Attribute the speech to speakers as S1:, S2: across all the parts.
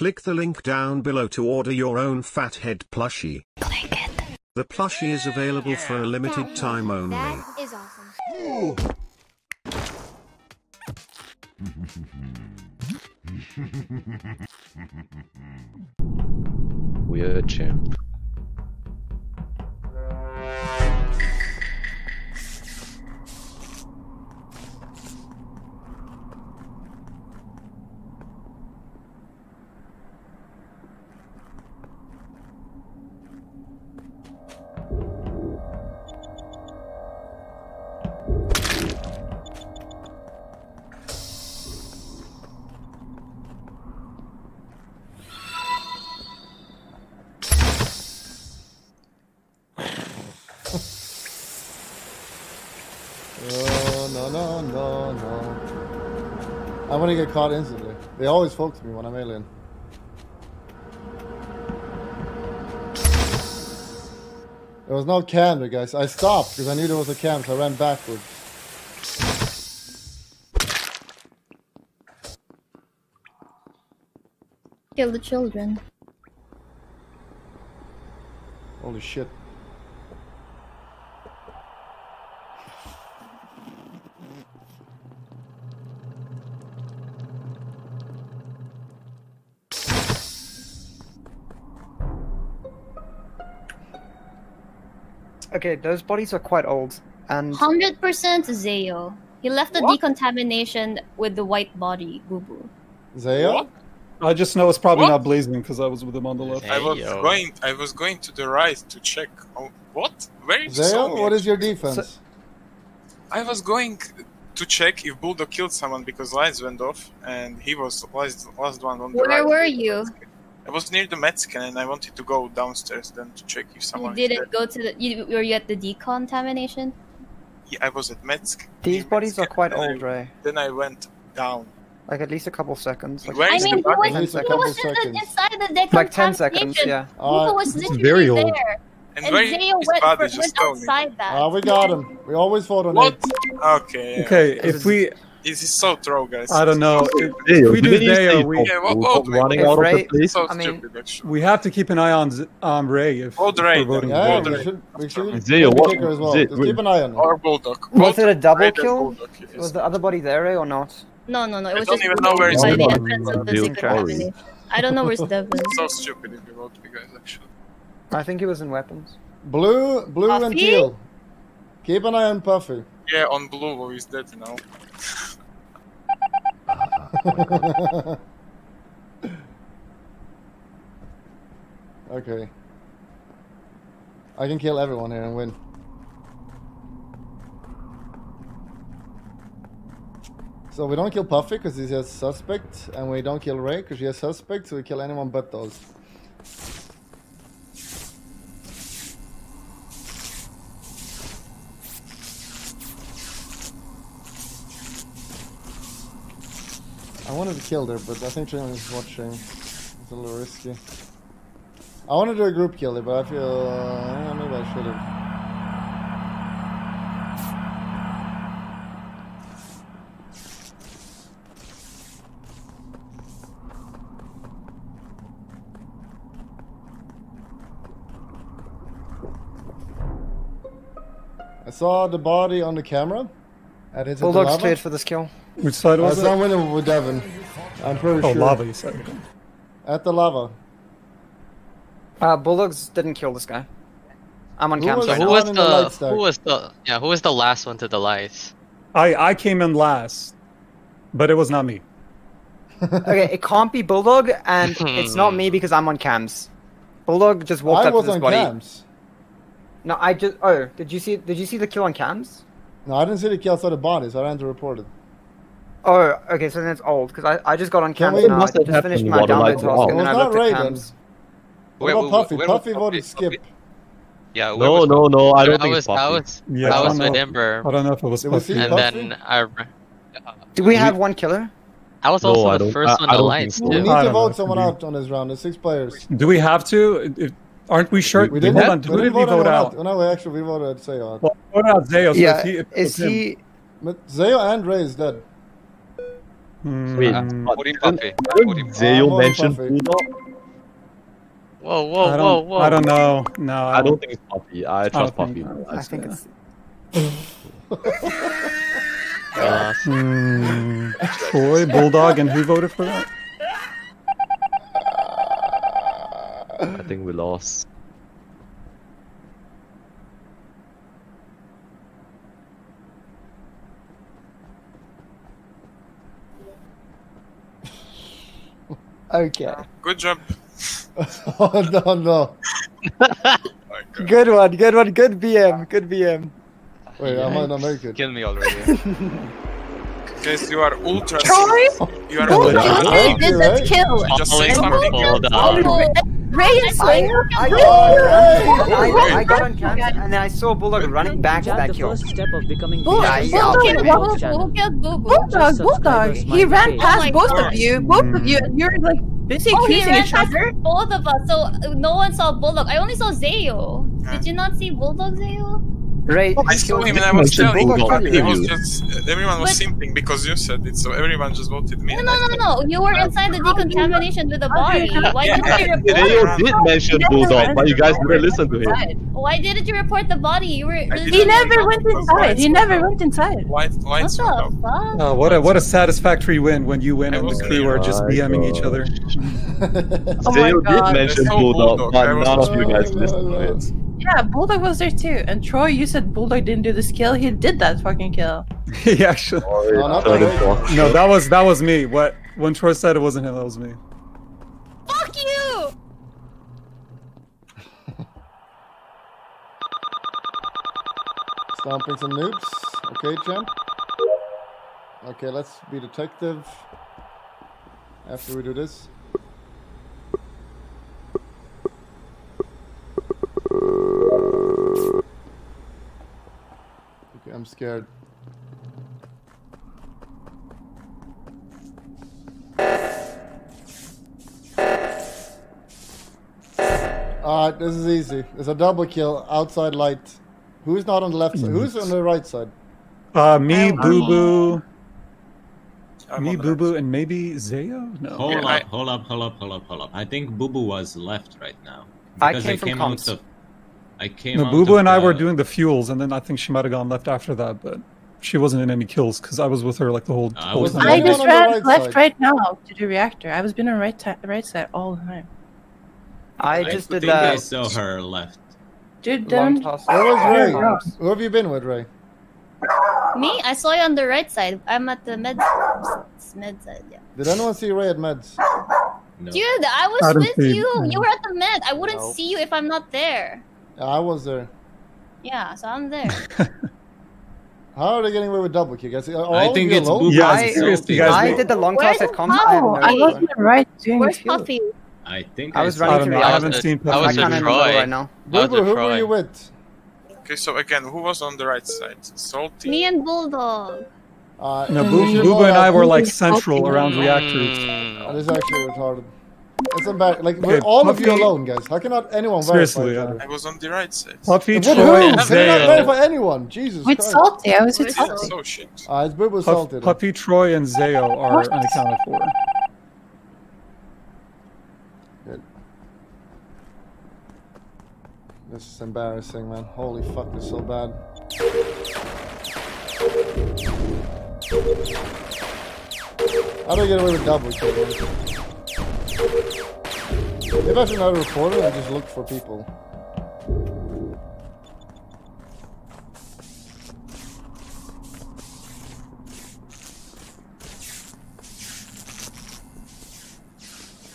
S1: Click the link down below to order your own Fathead plushie.
S2: Click it.
S1: The plushie is available for a limited time only.
S3: That is awesome.
S4: Weird chimp.
S5: Get caught instantly. They always focus me when I'm alien. There was no camera, guys. I stopped because I knew there was a cam, so I ran backwards.
S2: Kill the children.
S5: Holy shit.
S6: Okay, those bodies are quite old, and
S2: 100% Zayo. He left the decontamination with the white body, Boo Boo.
S5: Zaya?
S7: I just know it's probably
S8: What?
S7: not blazing because I was with him on the left.
S8: I was
S4: yo.
S8: going. I was going to the right to check. Oh, what? Where you
S5: Zaya,
S8: saw me?
S5: what is your defense?
S8: I was going to check if Bulldog killed someone because lights went off, and he was last last one on the
S2: Where
S8: right.
S2: were you?
S8: I was near the Mexican, and I wanted to go downstairs then to check if someone. is
S2: didn't go to the. You, were you at the decontamination?
S8: Yeah, I was at Mexican.
S6: these bodies are quite
S8: then I-
S6: old, Ray.
S8: Then I went down.
S6: Like at least a couple seconds. Like,
S8: Where
S2: I mean,
S8: the
S2: who was,
S8: body?
S5: At least a
S2: who was in the,
S5: seconds.
S2: inside the decontamination?
S6: like 10 seconds, yeah.
S2: Boo Boo was literally
S4: very old.
S2: there.
S8: And,
S2: And
S8: where
S2: Zayo went,
S8: body?
S2: for,
S8: Just
S2: went outside that.
S5: Ah, we got him. We always vote on
S8: What?
S5: eight.
S8: Okay. yeah.
S7: Okay, if we,
S8: This is so throw, guys.
S7: I don't know, if, we do
S4: didn't you
S7: Zayo,
S4: say
S7: we,
S8: Yeah, what-
S4: Bob
S8: what-
S4: running
S6: If
S4: out of
S6: Ray-
S4: the place?
S8: So
S6: I mean-
S7: we have to keep an eye on um, Ray if,
S8: Hold
S7: if
S8: Ray
S7: we're
S8: then.
S7: voting.
S5: Yeah,
S8: Hold
S5: we should, we should
S4: Zaya,
S5: maybe
S4: what-
S5: as well.
S4: Zay-
S5: Just keep an eye on her.
S8: Or Bulldog.
S6: Was it a double
S8: Ray
S6: kill?
S8: Bulldog, if you
S6: Was the other body there, Ray, or not?
S2: No, no, no. It
S8: I
S2: was
S8: don't
S2: just
S8: even
S2: Boo
S8: know where it's
S2: by the
S4: Devon.
S2: entrance of the
S4: Devon.
S2: I don't know where's Devon.
S8: So stupid if you vote me, guys. Actually.
S6: I think he was in weapons.
S5: Blue, blue and
S2: Puffy?
S5: teal. Keep an eye on Puffy.
S8: Yeah, on blue, he's dead now.
S5: okay. I can kill everyone here and win. So we don't kill Puffy because he's a suspect, and we don't kill Ray because he's a suspect, so we kill anyone but those. I wanted kill her, but I think Jalen is watching. It's a little risky. I want to do a group kill there, but I feel uh, yeah, maybe I should have. I saw the body on the camera. And it's at the
S6: Bulldog's
S5: lava.
S6: cleared for this kill.
S7: Which side
S5: Uh,
S7: was
S5: so I'm
S7: it?
S5: winning with Devon. I'm pretty
S7: Oh,
S5: sure.
S7: lava, you said.
S5: At the lava.
S6: Uh, Bulldogs didn't kill this guy. I'm on
S5: Who
S6: cam
S5: was- who
S9: was
S5: the
S9: the who was the yeah who was the last one to the lights?
S7: I, I came in last, but it was not me.
S6: okay, it can't be Bulldog, and it's not me because I'm on cams. Bulldog just walked
S5: I
S6: up
S5: was
S6: to this
S5: on
S6: body.
S5: cams.
S6: No, I just. Oh, did you see? Did you see the kill on cams?
S5: No, I didn't see the kill, I saw the body, so I ran to report it.
S6: Oh, okay, so then it's old because I, I just got on
S5: Can
S6: cams
S5: we-
S6: now. I
S4: Must have
S6: just finished
S4: happened
S6: my
S4: water
S6: download
S4: like
S6: task
S4: wow.
S6: and then I
S5: it's
S6: looked
S5: not
S6: at
S5: Raiden.
S6: cams.
S5: What
S9: Where-
S5: about
S9: where-
S5: Puffy?
S9: where
S5: Puffy
S9: was
S5: voted
S9: Puffy?
S5: skip.
S9: Yeah, where
S4: No,
S9: was
S4: no, no, I don't think
S9: was
S4: it's
S9: I
S4: Puffy.
S9: was
S7: Yeah,
S9: I
S7: I
S9: was
S7: don't
S9: with
S7: know.
S9: Ember,
S7: I don't know if it was
S5: Did we
S7: Puffy.
S9: and then I
S6: Do we have one killer?
S9: I was
S4: No,
S9: also
S4: I
S9: the
S4: don't-
S9: first
S4: I-
S9: one
S4: I
S9: to
S4: don't
S9: lights
S4: think so.
S5: We
S9: too.
S5: need
S7: I
S5: to
S7: don't know,
S5: vote someone out on this round. There's six players.
S7: Do we have to? If, aren't we sure?
S5: We didn't,
S7: Hold on,
S5: we
S7: who
S5: didn't
S7: we
S5: vote
S7: vote
S5: anyone
S7: out?
S5: out. No, we actually we voted Zayo.
S7: Well, vote out Zayo. So
S6: yeah.
S7: if he, if
S6: is
S7: it's him-
S6: he?
S5: But Zayo and Ray is dead. Hmm.
S4: Wait,
S7: ah,
S4: but
S9: Voting
S4: didn't-
S9: Puffy.
S4: didn't
S9: Voting
S4: Zayo mention
S5: Puffy.
S4: Bulldog?
S9: Whoa, whoa, whoa, whoa.
S7: I don't know. No,
S4: I don't think it's Puffy. I trust
S7: don't
S4: Puffy.
S7: think-
S6: I think it's.
S9: Uh,
S7: Troy, Bulldog, and who voted for that?
S4: I think we lost.
S6: Okay.
S8: Good job.
S5: oh no no.
S8: My God.
S6: Good one. Good one. Good BM. Good BM.
S5: Wait, I might not make it.
S9: kill me already.
S8: Guys, you are ultra.
S3: Troy?
S8: You are ultra.
S5: Thank
S3: did
S5: you,
S3: this
S5: right?
S3: kill.
S8: Just say something.
S9: Bulldog.
S3: Oh, Ray and Slayer.
S6: I, I, I got on cams and then I saw Bulldog running back to
S10: Just
S6: that
S10: the
S6: kill.
S10: step of becoming
S3: Bull-
S6: Yeah,
S10: famous.
S6: yeah, I'll
S3: Bulldog. Bulldog,
S2: Who killed Boo Boo?
S3: Bulldog, Bulldog. He ran
S10: Oh
S3: past
S2: my
S3: both of you. Both of you, and you're like busy
S2: Oh, he
S3: accusing
S2: ran
S3: each
S2: past
S3: other.
S2: both of us, so uh, no one saw Bulldog. I only saw Zayo. Did you not see Bulldog, Zayo?
S6: Right.
S8: I saw him and I was telling
S4: Bulldog,
S8: you. Was just everyone was
S2: But-
S8: simping because you said it, so everyone just voted me.
S2: No,
S8: and
S2: no, no, no. You were inside the decontamination with the body. Why
S8: Yeah,
S2: didn't you
S8: yeah,
S2: report?
S4: Zayo did mention Bulldog, but you guys didn't listen to him.
S2: Why didn't you report the body? You were.
S3: He never went inside.
S8: lights
S3: He never went inside.
S8: Light,
S2: What
S8: lights were
S2: the fuck?
S7: Oh, what a what a satisfactory win when you win and the crew are just
S4: My
S7: BMing each other.
S3: Oh
S4: did mention Bulldog,
S8: Bulldog,
S4: but none of you guys listened to it.
S3: Yeah, Bulldog was there too. And Troy, you said Bulldog didn't do this kill. He did that fucking kill.
S7: he actually.
S4: Oh, Sorry,
S5: No, not
S4: third and
S5: the
S4: fourth.
S7: No, that was that was me. What when Troy said it wasn't him, that was me.
S2: Fuck you!
S5: Stomping some noobs. Okay, champ. Okay, let's be detective. After we do this. Okay, I'm scared. Alright, this is easy. It's a double kill outside light. Who's not on the left side? Who's on the right side?
S7: Uh, me, Boo Boo,
S8: I'm
S7: me, Boo Boo, and maybe Zayo. No.
S11: Hold
S8: Yeah,
S11: up,
S8: I-
S11: hold up, hold up, hold up, hold up. I think Boo Boo was left right now.
S6: I
S11: Because
S6: came from
S11: out
S6: comms.
S11: of. I came
S7: No,
S11: out
S7: Boo Boo
S11: of
S7: and I were doing the fuels, and then I think she might have gone left after that, but she wasn't in any kills because I was with her like the whole,
S11: I
S7: whole time.
S3: I
S5: Anyone
S3: just ran
S5: right
S3: left
S5: side?
S3: right now to the reactor. I was been on right ti- right side all the time.
S6: I
S11: I
S6: just did
S11: think I saw her left.
S3: Dude,
S6: Long
S3: then
S6: toss.
S5: Where was Ray? Who have you been with, Ray?
S2: Me? I saw you on the right side. I'm at the med med side. Yeah.
S5: Did anyone see Ray at meds?
S11: No.
S2: Dude, I was
S7: I
S2: with
S7: see-
S2: you. You were at the med. I wouldn't
S6: Nope.
S2: see you if I'm not there.
S5: Yeah, I was there.
S2: Yeah, so I'm there.
S5: How are they getting away with double kick? Are all
S11: I think it's
S5: alone?
S11: Boo Boo
S7: Yeah,
S11: and
S7: seriously, guys,
S6: I did the long
S2: Where's
S6: toss at
S2: the
S6: comms. I
S3: no,
S6: no
S3: I was on the right doing
S2: Where's
S3: the.
S2: Puffy?
S11: I think
S6: I was
S11: saw
S6: running
S7: I
S6: the
S7: know. I haven't seen
S9: I
S6: I
S9: was
S7: Puffy.
S9: in
S6: can't
S9: Troy.
S6: remember right now.
S9: I was
S5: Boo Boo,
S9: with
S5: who were you with?
S8: Okay, so again, who was on the right side? Salty.
S2: Me and Bulldog.
S5: Uh,
S7: No,
S5: you
S7: Boo, Boo and I were like central around reactors.
S9: Mm.
S5: That is actually retarded. It's embarrassing. Like, we're
S7: Okay,
S5: all of you alone, guys. How cannot anyone
S7: Seriously,
S5: verify each
S7: yeah.
S8: I was on the right side.
S7: Puffy,
S5: With
S7: Troy,
S5: who?
S7: and
S5: Can you not verify anyone? Jesus
S3: With
S5: Christ.
S3: Salty, I was with
S8: Yeah,
S3: Salty.
S8: so shit.
S5: Uh, it's Boo Boo
S7: Puff,
S5: salted.
S7: Puppy, Troy, and Zayo are unaccounted for.
S5: This is embarrassing, man. Holy fuck, this is so bad. How do I get away with double kill, man? Maybe I should not report it and just look for people.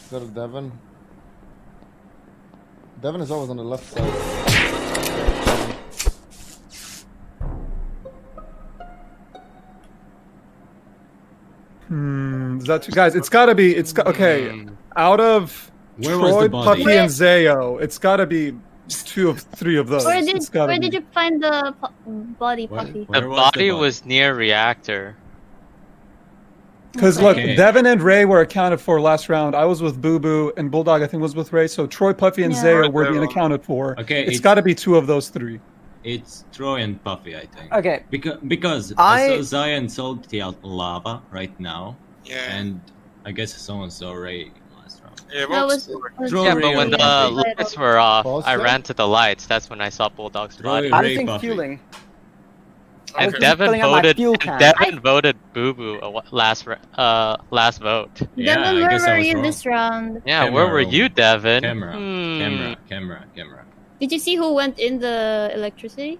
S5: Is that a Devon? Devon is always on the left side.
S7: Hmm, is that two guys? It's gotta be. It's got, okay.
S9: Hmm.
S7: Out of
S11: Where was
S7: Troy,
S11: the body?
S7: Puppy, and Zayo, it's gotta be two of three of those.
S2: Where did where
S7: be.
S2: did you find the pu- body,
S11: Where-
S2: Puffy?
S11: where
S9: The
S11: was
S9: body
S11: body?
S9: was near reactor.
S7: Because look,
S11: Okay.
S7: Devin and Ray were accounted for last round. I was with Boo Boo, and Bulldog I think was with Ray. So Troy, Puffy, and
S2: Yeah.
S7: Zayo were being
S8: Right,
S7: accounted for.
S11: Okay,
S7: it's
S11: it's-
S7: got to be two of those three.
S11: It's Troy and Puffy, I think.
S6: Okay.
S11: Because because
S6: I-
S11: I saw Zion salty out lava right now,
S8: Yeah.
S11: And I guess someone saw Ray last.
S8: Yeah,
S2: No, it was, was
S11: Throw
S9: Yeah, but when the lights were off,
S5: False
S9: I ran to the lights. That's when I saw Bulldog's body.
S6: I
S11: Ray
S6: don't think
S11: Puffy.
S6: fueling.
S9: And
S6: was
S9: Devin
S6: filling up my
S9: voted.
S6: fuel
S9: And
S6: can.
S9: Devin voted Boo Boo uh, last ra- uh last vote.
S11: Yeah,
S2: Devin,
S11: I
S2: where were you
S11: wrong.
S2: this round?
S9: Yeah,
S11: Camera
S9: where were
S11: room.
S9: you, Devin?
S11: Camera,
S9: Hmm.
S11: camera, camera, camera.
S2: Did you see who went in the electricity?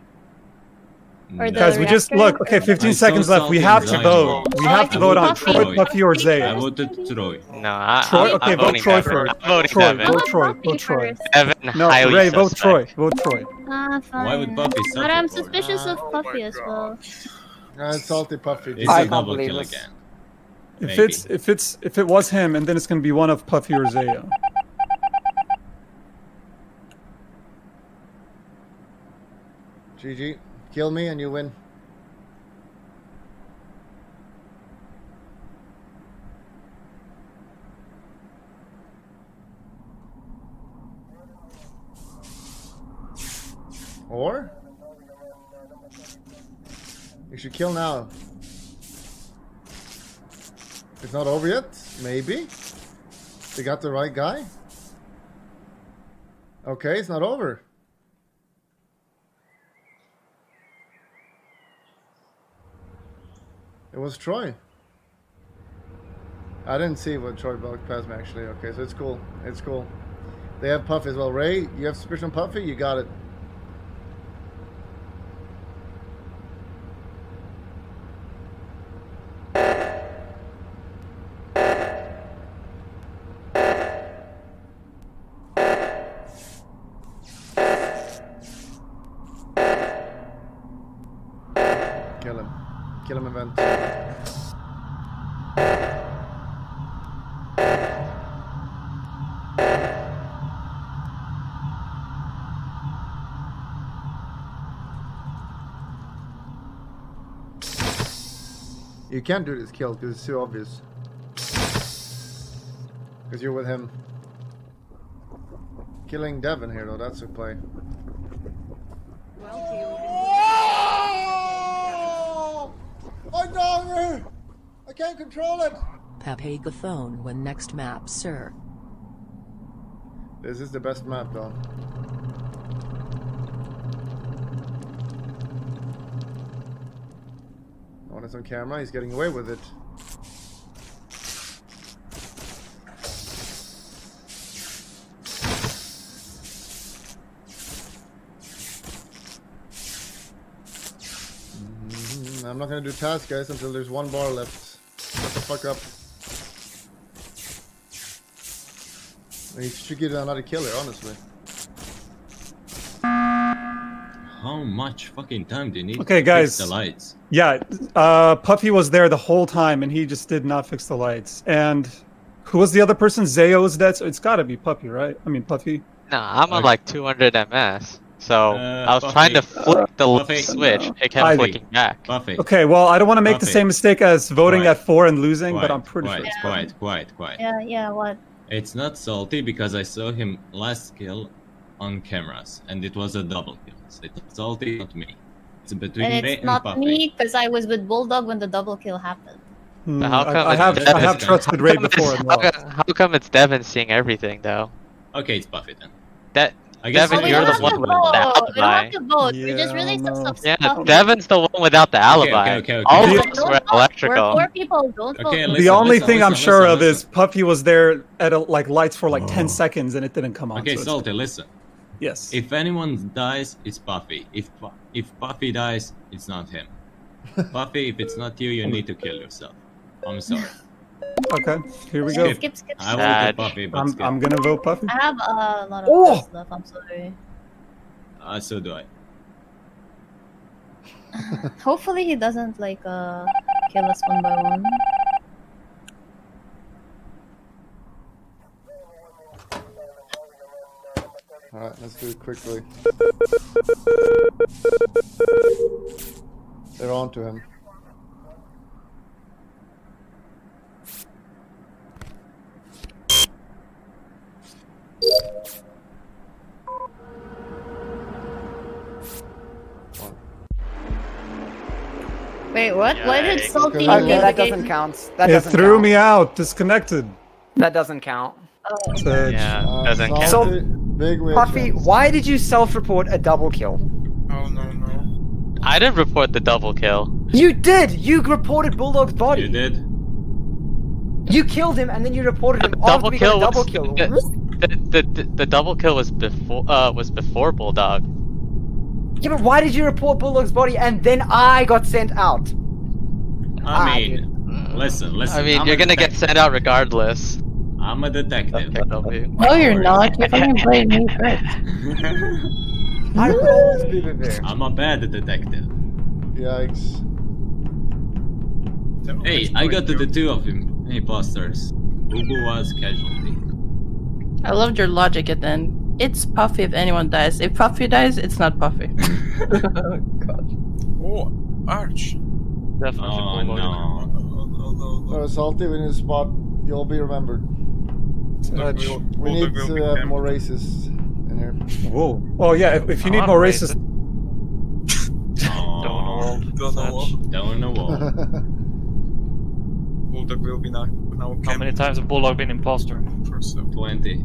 S2: Or
S11: No.
S2: the-
S7: Guys, we just look. Okay, 15
S11: I
S7: seconds left. We have to vote. We
S2: Oh,
S7: have to vote on
S2: Puffy-
S7: Troy, Puffy, or
S11: Zay.
S7: I
S11: voted Troy.
S9: No, I,
S7: Troy?
S9: I'm,
S7: Okay,
S9: I'm
S7: vote
S9: voting
S7: Troy first.
S9: I'm voting
S7: Troy,
S9: Devin.
S7: vote Troy, vote Troy.
S2: first.
S9: Devin,
S7: No,
S9: highly
S7: Ray, vote
S9: suspect.
S7: Troy. Vote Troy.
S2: Ah, fine.
S11: Why would Puffy
S2: But I'm suspicious of
S8: Oh
S2: Puffy
S8: my
S2: as well.
S5: Uh, it's salty puffy.
S11: It's
S6: I
S11: a
S6: can't
S11: double
S6: believe
S11: kill
S6: this.
S11: again.
S7: If
S11: Maybe.
S7: it's if it's if it was him, and then it's gonna be one of Puffy or Zaya.
S5: GG. Kill me and you win. Or? You should kill now. It's not over yet? Maybe? They got the right guy? Okay, it's not over. It was Troy. I didn't see what Troy walked past me actually. Okay, so it's cool. It's cool. They have Puffy as well. Ray, you have on Puffy? You got it. You can't do this kill because it's too obvious. Because you're with him. Killing Devon here though, that's a play. Oh! My dog! I can't control it!
S10: Pepe Gathone when next map, sir.
S5: This is the best map though. On camera, he's getting away with it. Mhm, I'm not gonna do tasks guys until there's one bar left. Shut the fuck up. You should get another killer, honestly.
S11: How much fucking time do you need
S7: Okay,
S11: to
S7: guys.
S11: fix the lights?
S7: Yeah, uh, Puffy was there the whole time, and he just did not fix the lights. And who was the other person? Zayo was dead, so it's got to be Puffy, right? I mean, Puffy.
S9: Nah, I'm on
S11: Okay.
S9: like 200 ms. So
S11: Uh,
S9: I was trying to flip the
S11: Puffy.
S9: switch. It kept
S7: Ivy.
S9: flicking back.
S11: Puffy.
S7: Okay, well, I don't want to make the same mistake as voting
S11: Quiet.
S7: at four and losing,
S11: Quiet,
S7: but I'm pretty
S11: quiet,
S7: sure. it's
S11: quiet, quiet, quiet.
S2: Yeah, yeah, what?
S11: It's not salty because I saw him last kill on cameras, and it was a double kill. So it's salty, not me. It's between
S2: And
S11: me
S2: it's
S11: and
S2: not
S11: Puffy.
S2: me because I was with Bulldog when the double kill happened.
S7: Hmm,
S9: how come
S7: I,
S9: it's
S7: have
S9: Devin?
S7: I have trusted Ray before. and
S9: How,
S7: lost.
S9: how come it's Devin seeing everything though?
S11: Okay, it's Puffy then.
S9: That
S11: I guess
S9: Devin,
S2: Oh,
S9: you're the one
S2: to
S9: with
S2: vote.
S9: the
S2: We don't
S9: alibi.
S2: have to vote. We're just
S7: Yeah,
S2: really
S7: no.
S2: stuff.
S9: Yeah. Devin's the one without the alibi.
S11: okay, okay, okay.
S9: All
S7: The-
S9: of us were electrical.
S2: We're four people. Don't vote.
S11: Okay,
S7: the only
S11: listen,
S7: thing I'm
S11: listen,
S7: sure
S11: listen,
S7: of is
S11: listen.
S7: Puffy was there at a, like lights for like 10 seconds and it didn't come on.
S11: Okay,
S7: so it's-
S11: salty, listen.
S7: Yes.
S11: If anyone dies, it's Puffy. If Pu- if Puffy dies, it's not him. Puffy, if it's not you, you need to kill yourself. I'm sorry.
S7: Okay, here we go.
S11: Skip.
S2: Skip, skip,
S11: I
S2: skip.
S11: voted
S9: Sad.
S11: Puffy, but
S7: I'm,
S11: skip.
S7: I'm gonna vote Puffy.
S2: I have a lot of
S7: oh!
S2: stuff. I'm sorry.
S11: Uh, so do I.
S2: Hopefully he doesn't like uh kill us one by one.
S5: Alright, let's do it quickly. They're on to him.
S2: Wait, what? Why did
S9: Yikes.
S2: Salty
S5: Okay,
S6: Okay, that doesn't count. That
S7: it
S6: doesn't
S7: threw
S6: count.
S7: me out. Disconnected.
S6: That doesn't count.
S7: Sedge.
S9: Yeah,
S5: Uh,
S9: doesn't count.
S5: Salty, big weird
S6: Puffy,
S5: chance.
S6: why did you self-report a double kill?
S8: Oh no no.
S9: I didn't report the double kill.
S6: You did. You reported Bulldog's body.
S11: You did?
S6: You killed him, and then you reported him
S9: The double
S6: we
S9: kill
S6: a double
S9: was
S6: kill.
S9: the, the, the, the double kill was before uh was before Bulldog.
S6: Yeah, but why did you report Bulldog's body and then I got sent out? Ah,
S11: I mean, listen, listen.
S9: I mean,
S11: I'm
S9: you're gonna get sent out regardless.
S11: I'm a detective.
S9: Okay,
S3: No, you're not. You fucking played me first.
S6: I told Boo Boo Boo.
S11: I'm a bad detective.
S5: Yikes.
S11: Hey, I got to the two of him imposters. Boo Boo was casualty.
S3: I loved your logic at the end. It's Puffy if anyone dies. If Puffy dies, it's not Puffy.
S8: Oh, Arch.
S9: Definitely
S11: Oh
S9: Bulldog.
S11: no.
S8: Oh, no, no, no.
S5: So Salty, we need a spot. You'll be remembered.
S8: Bulldog
S7: Sedge.
S8: will-
S5: We need to have
S8: camped.
S5: more racists in here.
S7: Whoa. Oh yeah. If, if you need
S9: I'm
S7: more
S9: not
S7: racist,
S11: Oh,
S8: Don't know.
S11: don't know what.
S8: Bulldog will be now now
S12: How many times have Bulldog been imposter?
S8: for so.
S11: 20.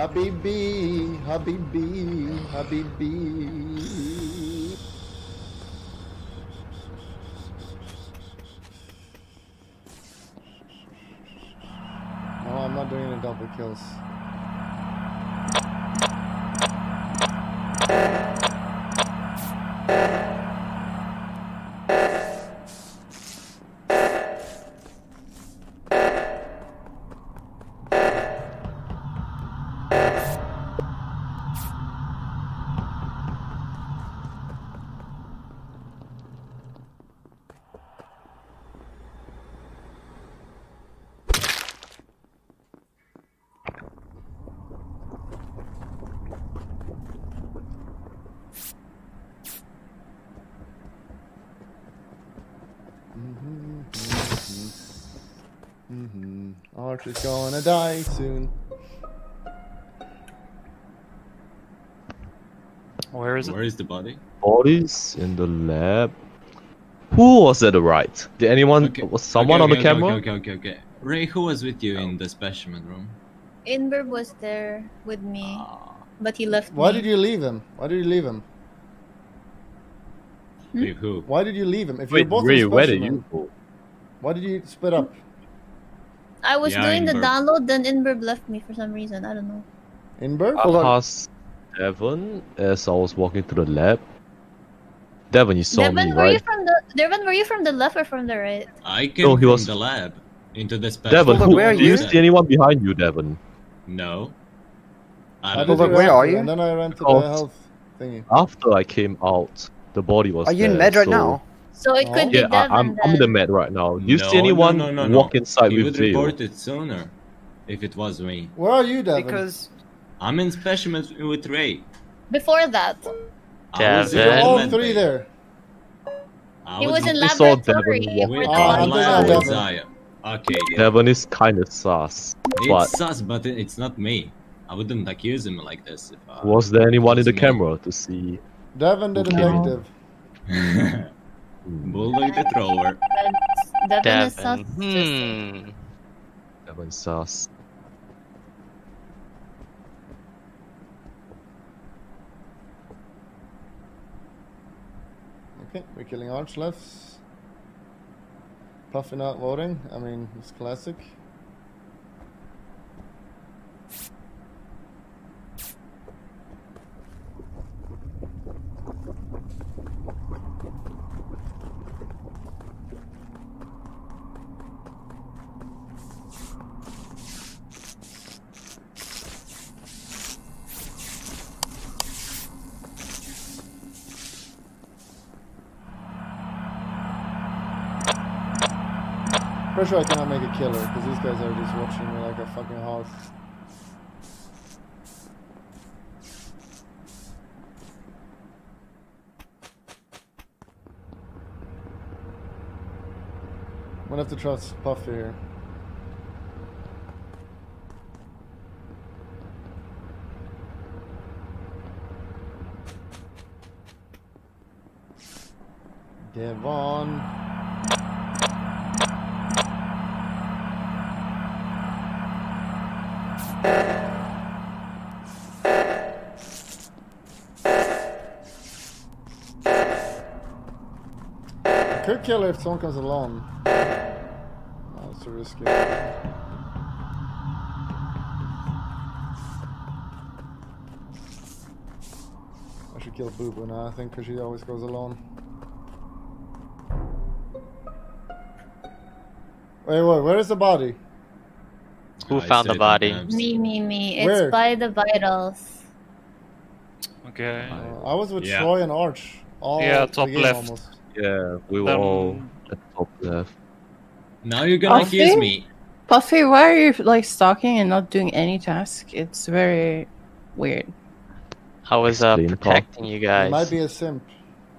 S5: Habibi, Habibi, Habibi. No, I'm not doing any double kills. Arch is gonna die soon.
S12: Where is it?
S11: Where is the body?
S4: Bodies in the lab. Who was at the right? Did anyone?
S11: Okay.
S4: Was someone
S11: Okay,
S4: on the
S11: okay,
S4: camera?
S11: Okay, okay, okay, okay. Ray, who was with you in the specimen room?
S2: Inberb was there with me,
S11: Ah,
S2: but he left
S5: Why
S2: me.
S5: did you leave him? Why did you leave him?
S11: with who?
S5: Why did you leave him? If
S4: Wait,
S5: you're both
S4: Ray,
S5: in
S4: where did
S5: specimen,
S4: you go?
S5: Why did you split up?
S2: I was
S11: Yeah,
S2: doing the download, then Inberb left me for some reason. I don't know.
S5: In Burp?
S4: I
S6: Hold on.
S4: passed Devon as I was walking to the lab. Devon, you saw
S2: Devin,
S4: me,
S2: were you from the Devin, were you from the left or from the right?
S11: I came
S4: No, he
S11: from
S4: was-
S11: the lab into the specimen
S4: Devon, who,
S6: where are
S4: do you
S6: you?
S4: see anyone behind you, Devon?
S11: No. I don't
S5: did
S6: Hold on,
S5: you
S6: where are you?
S5: And then I ran to the
S4: Oh.
S5: health thingy.
S4: After I came out, the body was
S6: Are you in med right
S4: so-
S6: now?
S2: So it could be
S4: Yeah, I,
S2: Devin.
S4: I'm, I'm the
S2: then.
S4: med right now. Do you
S11: No,
S4: see anyone
S11: no, no, no,
S4: walk
S11: no.
S4: inside
S11: He
S4: with
S11: would
S4: Zeo?
S11: report it sooner if it was me.
S5: Where are you, Devin?
S6: Because
S11: I'm in specimen with Ray.
S2: Before that,
S11: I was in
S9: Devin.
S5: all three there.
S11: I
S2: he was in
S4: I saw Devin
S2: laboratory
S4: walk
S2: where
S5: Oh,
S11: I
S5: I'm
S2: body
S11: was
S5: thinking
S2: was.
S5: of
S11: with
S5: Devin.
S11: Zaya. Okay, yeah.
S4: Devon is kind of sus, but
S11: It's sus, but it's not me. I wouldn't accuse him like this if uh,
S4: was there anyone in the
S11: me.
S4: camera to see?
S5: Devin the
S4: Okay.
S5: detective.
S11: Bulldog the thrower.
S2: But Devin is
S9: Devin.
S2: sus.
S9: Hmm.
S4: Devon sus.
S5: Okay, we're killing Arch left. Puffy not voting. I mean, it's classic. Guys are just watching me like a fucking hog. I'm gonna have to trust Puffy here. Devon. Kill if someone comes along. No, it's too risky. I should kill Boo Boo now, I think, because she always goes alone. Wait, wait, where is the body?
S9: Who
S11: I
S9: found the body?
S2: Me, me, me. It's
S5: Where?
S2: by the vitals.
S12: Okay.
S5: Uh, I was with
S11: Yeah.
S5: Troy and Arch. All
S12: Yeah,
S5: the
S12: top left.
S5: Almost.
S4: Yeah, we were
S12: Um,
S4: all at the top left.
S11: Now you're gonna
S3: Puffy?
S11: accuse me.
S3: Puffy, why are you like stalking and not doing any task? It's very weird.
S9: I was uh, protecting you
S5: It
S9: guys.
S5: might be a simp.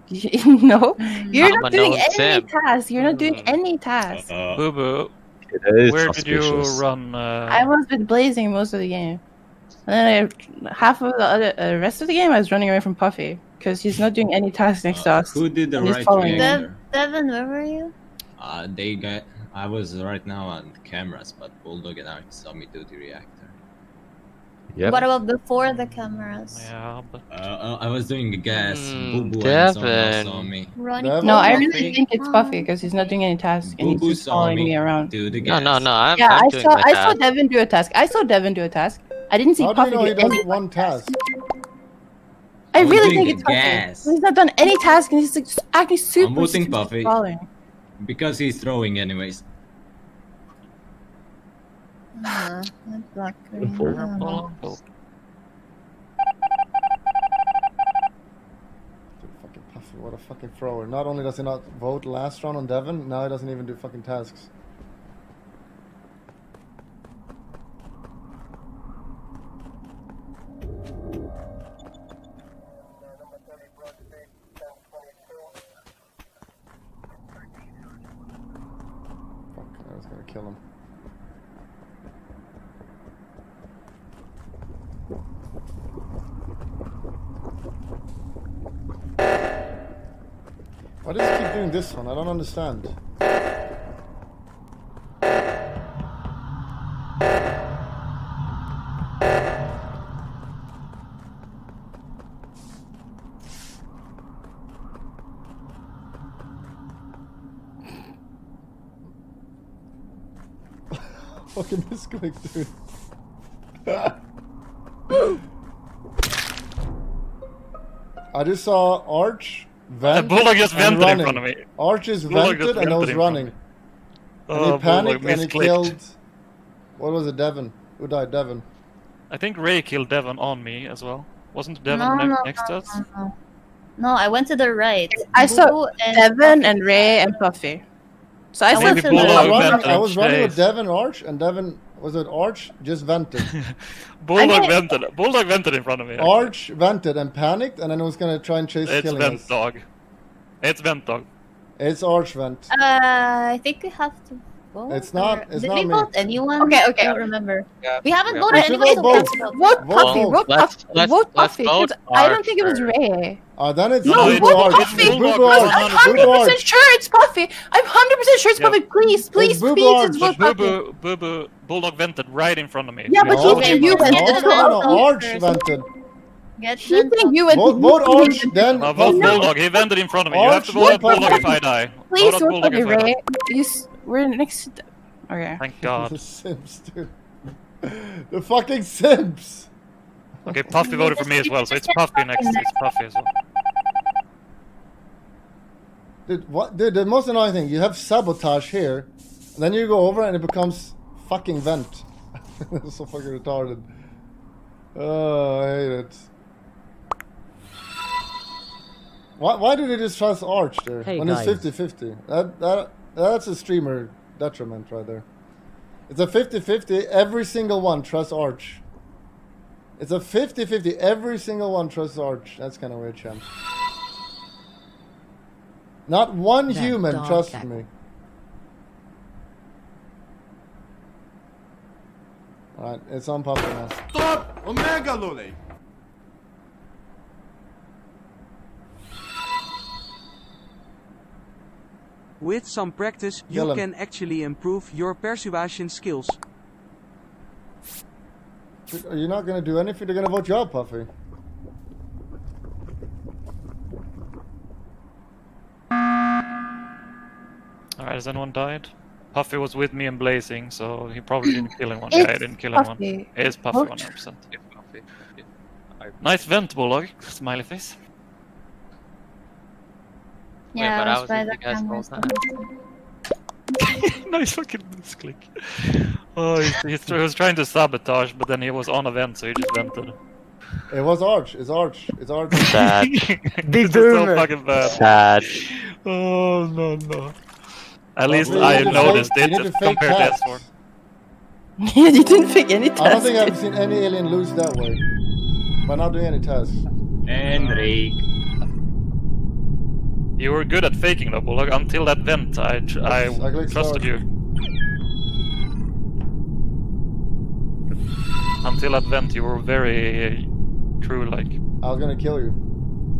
S3: no, you're
S9: I'm
S3: not doing any
S9: simp.
S3: tasks. You're not doing any tasks.
S11: Uh,
S12: Boo Boo,
S4: It is
S12: where did you run? Uh,
S3: I was with Blazing most of the game, and then I, half of the other uh, rest of the game I was running away from Puffy because he's not doing any tasks next to
S11: uh,
S3: us.
S11: who did the
S3: and
S11: right
S3: following me.
S2: Devin, where were you?
S11: Uh, they got. I was right now on cameras, but Bulldog and Arch saw me do the reactor.
S4: Yep.
S2: What about before the cameras?
S12: yeah, but
S11: Uh, uh, I was doing the gas.
S9: Hmm,
S11: Boo Boo and someone
S9: Devin.
S11: saw me.
S5: Devin?
S3: No, I really think it's Puffy because he's not doing any tasks and
S11: Boo
S3: he's just following
S11: me
S3: me around.
S11: do the
S9: No,
S11: gas.
S9: no, no. I'm,
S3: yeah,
S9: I'm
S3: I saw
S9: my
S3: I saw. Devin do a task. I saw Devin do a task. I didn't see
S5: How do
S3: Puffy
S5: you know he
S3: do
S5: does
S3: any.
S5: one task?
S3: I really think
S11: the
S3: it's Puffy.
S11: gas.
S3: He's not done any task and he's like, acting super.
S11: I'm voting
S3: super
S11: Puffy.
S3: following.
S11: Because he's throwing anyways.
S2: Uh, black green.
S4: Info.
S2: I don't know.
S12: purple.
S5: Dude, fucking Puffy, what a fucking thrower. Not only does he not vote last round on Devon, now he doesn't even do fucking tasks. Kill him. Why does he keep doing this one? I don't understand. Fucking misclick, dude. I just saw Arch vent
S12: Bulldog just
S5: and
S12: vented in front of me.
S5: Arch is
S12: Bulldog
S5: vented and I was
S12: in front of
S5: running.
S12: me.
S5: And
S12: Oh,
S5: he
S12: Bulldog
S5: panicked and he killed. What was it, Devon? Who died? Devon.
S12: I think Ray killed Devon on me as well. Wasn't Devon
S2: No,
S12: ne-
S2: no,
S12: next to us?
S2: no, no. No, I went to the right.
S3: I saw
S2: Boo and
S3: Devin and Ray and Puffy. So I
S2: I
S3: saw
S2: went to
S5: I
S2: the
S5: was
S2: right.
S5: running, I was running with Devon Arch, and Devon was it Arch just vented.
S12: Bulldog vented. Bulldog vented in front of me. actually.
S5: Arch vented and panicked, and then he was gonna try and chase
S12: It's
S5: killing
S12: Vent
S5: us.
S12: Dog. It's Vent Dog.
S5: It's Arch vent.
S2: Uh, I think we have to vote.
S5: It's not- it's
S2: Did
S5: not
S2: we
S5: me.
S2: vote anyone?
S3: Okay, okay.
S2: I don't remember.
S6: Yeah,
S2: We haven't
S6: yeah.
S2: voted
S5: We should vote
S2: vote.
S3: Vote
S5: Vote
S3: Puffy.
S5: both.
S3: Vote Puffy.
S9: let's-
S3: Vote
S9: let's
S3: Puffy.
S9: vote
S3: 'cause I don't think it was. Ray.
S5: Uh, then it's
S12: No,
S5: Boo
S12: it's Puffy.
S5: It's Boo
S12: Bulldog
S5: Boo.
S3: I'm hundred
S5: Boo
S3: percent
S5: Arch.
S3: sure it's Puffy. I'm hundred percent sure it's
S12: Yeah.
S3: Puffy. Please, please,
S5: Boo Boo
S3: please, it's
S12: But
S3: vote Puffy.
S12: Boo, Boo Boo, Bulldog vented right in front of me.
S3: Yeah, but
S5: No,
S3: he think you
S2: okay,
S3: went
S2: vote.
S5: no, no, no,
S2: Vote
S5: no. Arch vented.
S2: Get
S3: He
S2: Vent
S3: think you went
S5: Vote, vote
S3: you-
S5: Arch, then
S12: Uh,
S5: vote
S12: vote Bulldog. He vented in front of me. You have to vote
S5: vote
S12: Bulldog if I die.
S3: Please
S12: vote Bulldog
S3: Puffy,
S12: if I die.
S3: Ray. You, s- we're next. to- Okay.
S12: Thank God.
S5: The
S12: God.
S5: Sims, dude. The fucking Sims.
S12: Okay, Puffy voted for me as well, so it's Puffy next. It's Puffy as well.
S5: Dude, what? Dude, the most annoying thing, you have sabotage here, and then you go over and it becomes fucking vent. It's so fucking retarded. Oh, I hate it. Why, why did they just trust Arch there?
S10: Hey,
S5: when
S10: guys.
S5: it's 50-50? That, that, that's a streamer detriment right there. It's a 50-50. Every single one trusts Arch. It's a 50-50. Every single one trusts Arch. That's kind of weird, champ. Not one
S10: That
S5: human
S10: dog
S5: trusts
S10: cat.
S5: me. Alright, it's on Puppy now.
S13: Stop! Omega Loli!
S14: With some practice,
S5: Kill
S14: you
S5: him.
S14: can actually improve your persuasion skills.
S5: Are you not gonna do anything? They're gonna vote you out, Puffy.
S12: Alright, has anyone died? Puffy was with me in Blazing, so he probably didn't kill anyone. yeah, he didn't kill anyone.
S3: Puffy.
S12: It is Puffy,
S3: Oh.
S12: 100%. Nice vent, Bulldog. Smiley face.
S2: Yeah,
S9: but
S2: I
S9: I
S2: was
S9: was with
S2: the
S9: you guys the whole
S2: camera.
S12: nice fucking misclick. Oh, he, he was trying to sabotage, but then he was on a vent, so he just vented.
S5: It was Arch. It's Arch. It's Arch.
S9: Sad.
S12: this is so fucking bad.
S9: Sad.
S12: Oh no no. At
S5: Well,
S12: least I noticed
S5: fake-
S12: it
S5: we need to
S12: compared to
S5: cats.
S12: S4.
S3: Yeah, you didn't pick any test.
S5: I don't think I've seen any alien lose that way. By not doing any tests.
S11: Enric.
S12: You were good at faking though, Bulldog. Until that vent, I tr- I
S5: Yes, I clicked
S12: trusted
S5: start.
S12: you. Until that vent, you were very true. Like
S5: I was gonna kill you.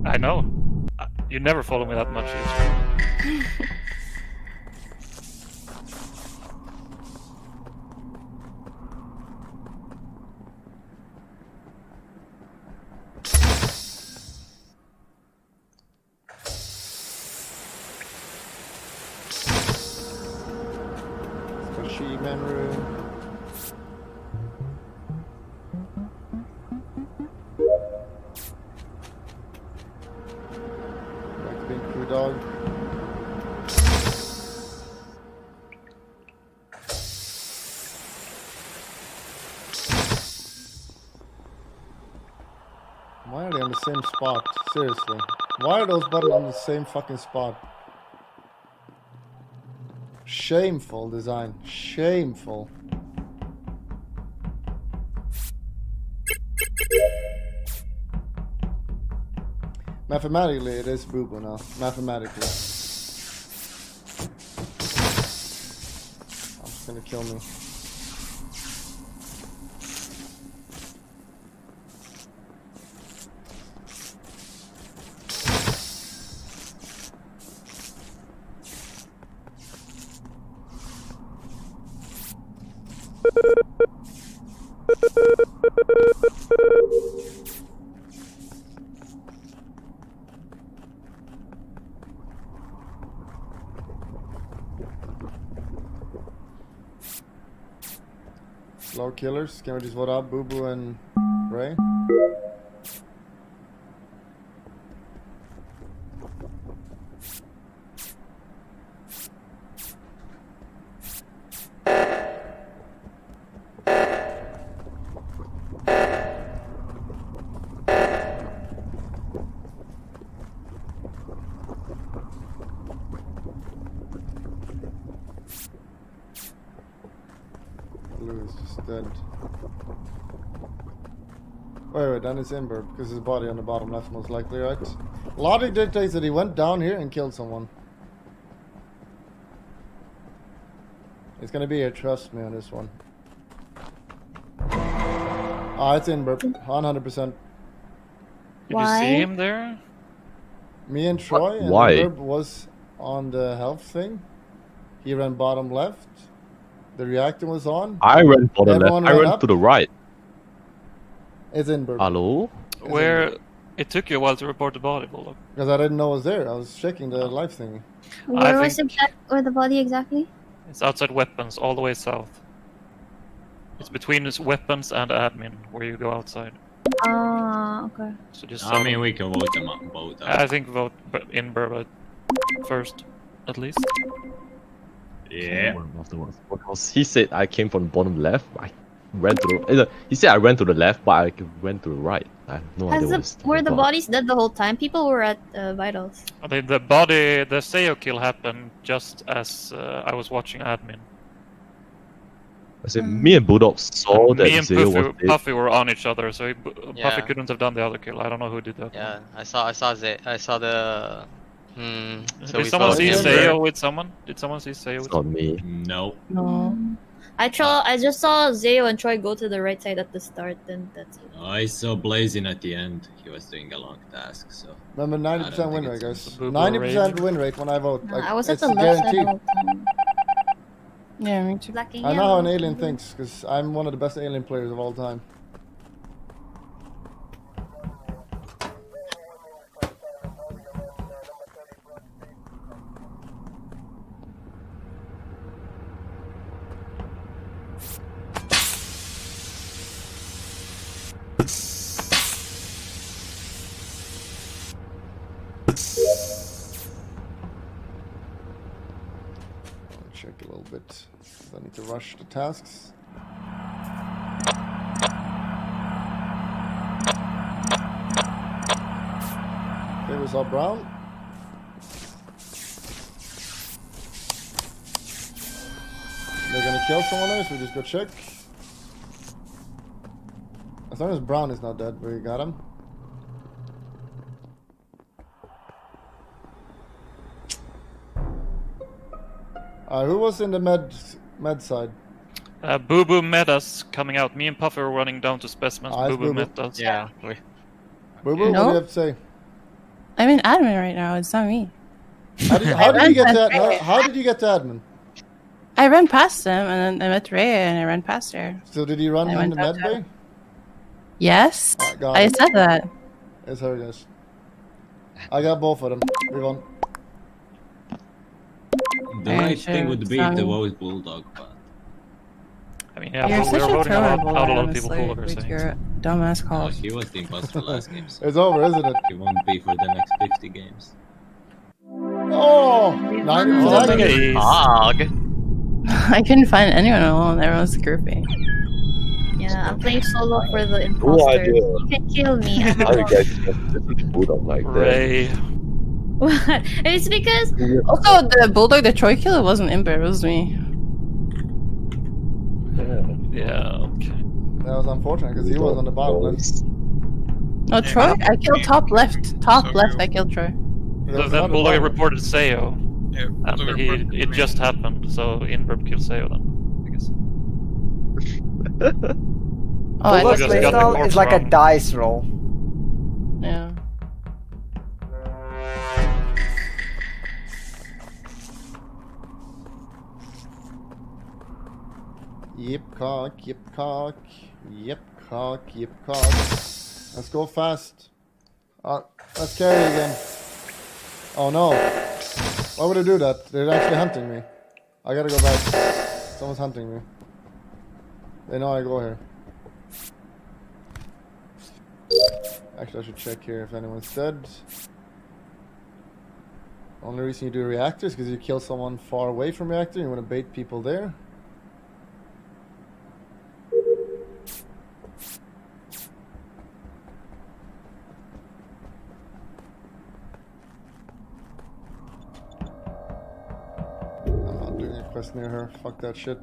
S12: I know. Uh, You never follow me that much.
S5: spot? Seriously. Why are those buttons on the same fucking spot? Shameful design. Shameful. Mathematically, it is boo boo now. Mathematically. I'm just gonna kill me. Slow killers. Can we just vote out Boo Boo and Ray? Blue is just dead. Wait, wait, it's Ember, because his body on the bottom left most likely, right? Logic dictates that he went down here and killed someone. It's gonna be here, trust me on this one. Ah, it's Ember, 100%.
S12: Did you see him there?
S5: Me and Troy, and
S4: Why?
S5: Herb was on the health thing. He ran bottom left. The reactor was on.
S4: I ran for the left.
S5: Everyone
S4: I
S5: ran
S4: ran
S5: up.
S4: to the right.
S5: It's in Burb.
S4: Hello?
S12: Where it took you a while to report the body, Bulldog.
S5: Because I didn't know it was there. I was checking the live thing.
S2: Where
S12: I
S2: was
S12: think-
S2: exact or the body exactly?
S12: It's outside weapons, all the way south. It's between this weapons and admin, where you go outside.
S2: Ah, okay.
S12: So just.
S11: I mean, we can vote them up, both.
S12: I think vote in Burba first, at least.
S11: Yeah.
S4: One of the ones. Because he said I came from the bottom left. I ran to the. uh, He said I ran to the left, but I went to the right. I have no
S2: Has
S4: idea
S2: the,
S4: what
S2: were the
S4: about.
S2: bodies dead the whole time? People were at uh, vitals.
S12: I mean, the body, the Seo kill happened just as uh, I was watching admin.
S4: I said me and Bulldog saw that
S12: Me and
S4: Zeo was
S12: Puffy,
S4: dead.
S12: Puffy were on each other, so he, Puffy couldn't have done the other kill. I don't know who did that.
S9: Yeah, I saw I saw Z I saw the. Hmm. So
S12: Did someone
S9: saw
S12: see
S9: Ember.
S12: Sayo with someone? Did someone see Sayo with
S4: It's not me.
S11: No.
S3: No.
S2: I saw ah. I just saw Zayo and Troy go to the right side at the start, and that's it.
S11: Oh, I saw Blazing at the end. He was doing a long task, so.
S5: Remember,
S11: I
S5: ninety
S11: don't
S5: percent win rate,
S11: it's
S5: guys. Ninety percent
S12: rage.
S5: win rate when I vote.
S2: No,
S5: Like,
S2: I was at
S5: it's
S2: the left side
S5: guaranteed.
S2: the whole time.
S3: Yeah, me too.
S2: Black and
S5: I know how an alien thinks because I'm one of the best alien players of all time. Need to rush the tasks. Okay, we saw Brown. They're gonna kill someone else, we just go check. As long as Brown is not dead, we got him. Uh, who was in the med med side?
S12: Uh, Boo Boo met us coming out. Me and Puffy were running down to specimens.
S5: Ah,
S12: Boo Boo
S5: Boo Boo.
S12: met us.
S9: Yeah. We,
S5: Boo Boo, what do you have to say?
S3: I'm in admin right now. It's not me.
S5: How did, how did you get that? How, how did you get to admin?
S3: I ran past him and then I met Rhea and I ran past her.
S5: So did you run
S3: I
S5: in
S3: went
S5: the
S3: down
S5: med bay?
S3: Yes.
S5: I
S3: I
S5: it.
S3: said that.
S5: It's her, guys. I got both of them. We won.
S11: The
S3: Yeah,
S11: right thing would be
S3: some-
S11: to vote Bulldog, but.
S12: I mean, yeah,
S3: You're
S12: we
S3: such
S12: were
S3: a
S12: voting out,
S3: terrible
S12: out a lot of people
S3: honestly,
S12: Bulldog are
S3: with
S12: saying.
S3: your dumbass
S11: Oh,
S3: calls.
S11: he was the imposter last game, so
S5: It's over, isn't it?
S11: he won't be for the next 50 games.
S5: Oh, 90
S12: Oh,
S5: percent.
S12: nice.
S9: Hog.
S3: I couldn't find anyone alone. Everyone's grouping.
S2: Yeah, I'm playing solo for the imposter.
S4: idea.
S2: You can kill me.
S4: How you guys can listen to Bulldog like that?
S12: Ray.
S2: What? It's because
S3: Also, the bulldog, the Troy killer wasn't Imber. It was me.
S12: Yeah, okay.
S5: That was unfortunate because he was on the bottom left.
S3: No, Troy. I killed top left. Top left. I killed Troy.
S5: There
S12: So
S5: was
S12: then Bulldog reported Sayo,
S8: Yeah,
S12: um,
S8: and
S12: he it
S8: me.
S12: just happened. So Inverb killed Sayo then, I guess.
S3: Oh, I
S6: Bulldog's
S12: just
S3: just
S12: got the corpse
S6: is like a dice roll.
S3: Yeah.
S5: Yip cock, yep cock, yep cock, yep cock. Let's go fast. Uh, let's carry again. Oh no. Why would I do that? They're actually hunting me. I gotta go back. Someone's hunting me. They know I go here. Actually, I should check here if anyone's dead. Only reason you do reactors is because you kill someone far away from reactor. And you want to bait people there. Quest near her. Fuck that shit.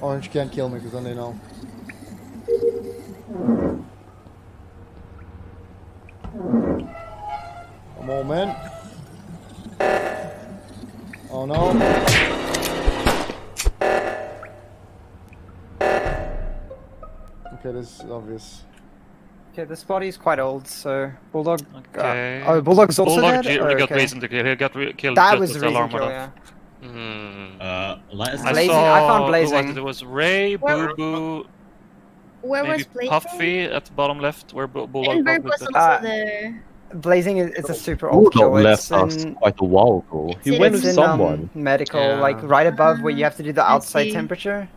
S5: Orange can't kill me because then they know. Come on, man. Is obvious.
S6: Okay, this body is quite old, so Bulldog. uh,
S12: Okay.
S6: oh, Bulldog's also
S12: Bulldog
S6: dead?
S12: G-
S6: Or
S12: got
S6: okay.
S12: reason to kill. He got re- killed
S6: That
S12: just
S6: was
S12: as
S6: the reason
S12: alarm
S6: kill, yeah.
S12: off.
S9: Hmm.
S11: Uh, last
S12: I saw
S6: I found
S12: who was
S6: Blazing.
S12: it? It was Ray,
S2: Where-
S12: Boo Boo,
S2: where
S12: maybe
S2: was Blazing?
S12: Puffy at the bottom left, where Bulldog
S2: Edinburgh was
S12: did.
S2: also
S6: Uh,
S2: there.
S6: Blazing is it's a super old kill.
S4: Bulldog
S6: It's
S4: left us
S6: in,
S4: quite a while ago. He
S2: It's
S4: went
S6: it's
S4: with someone.
S6: um, medical,
S12: Yeah.
S6: like right above where you have to do the outside temperature.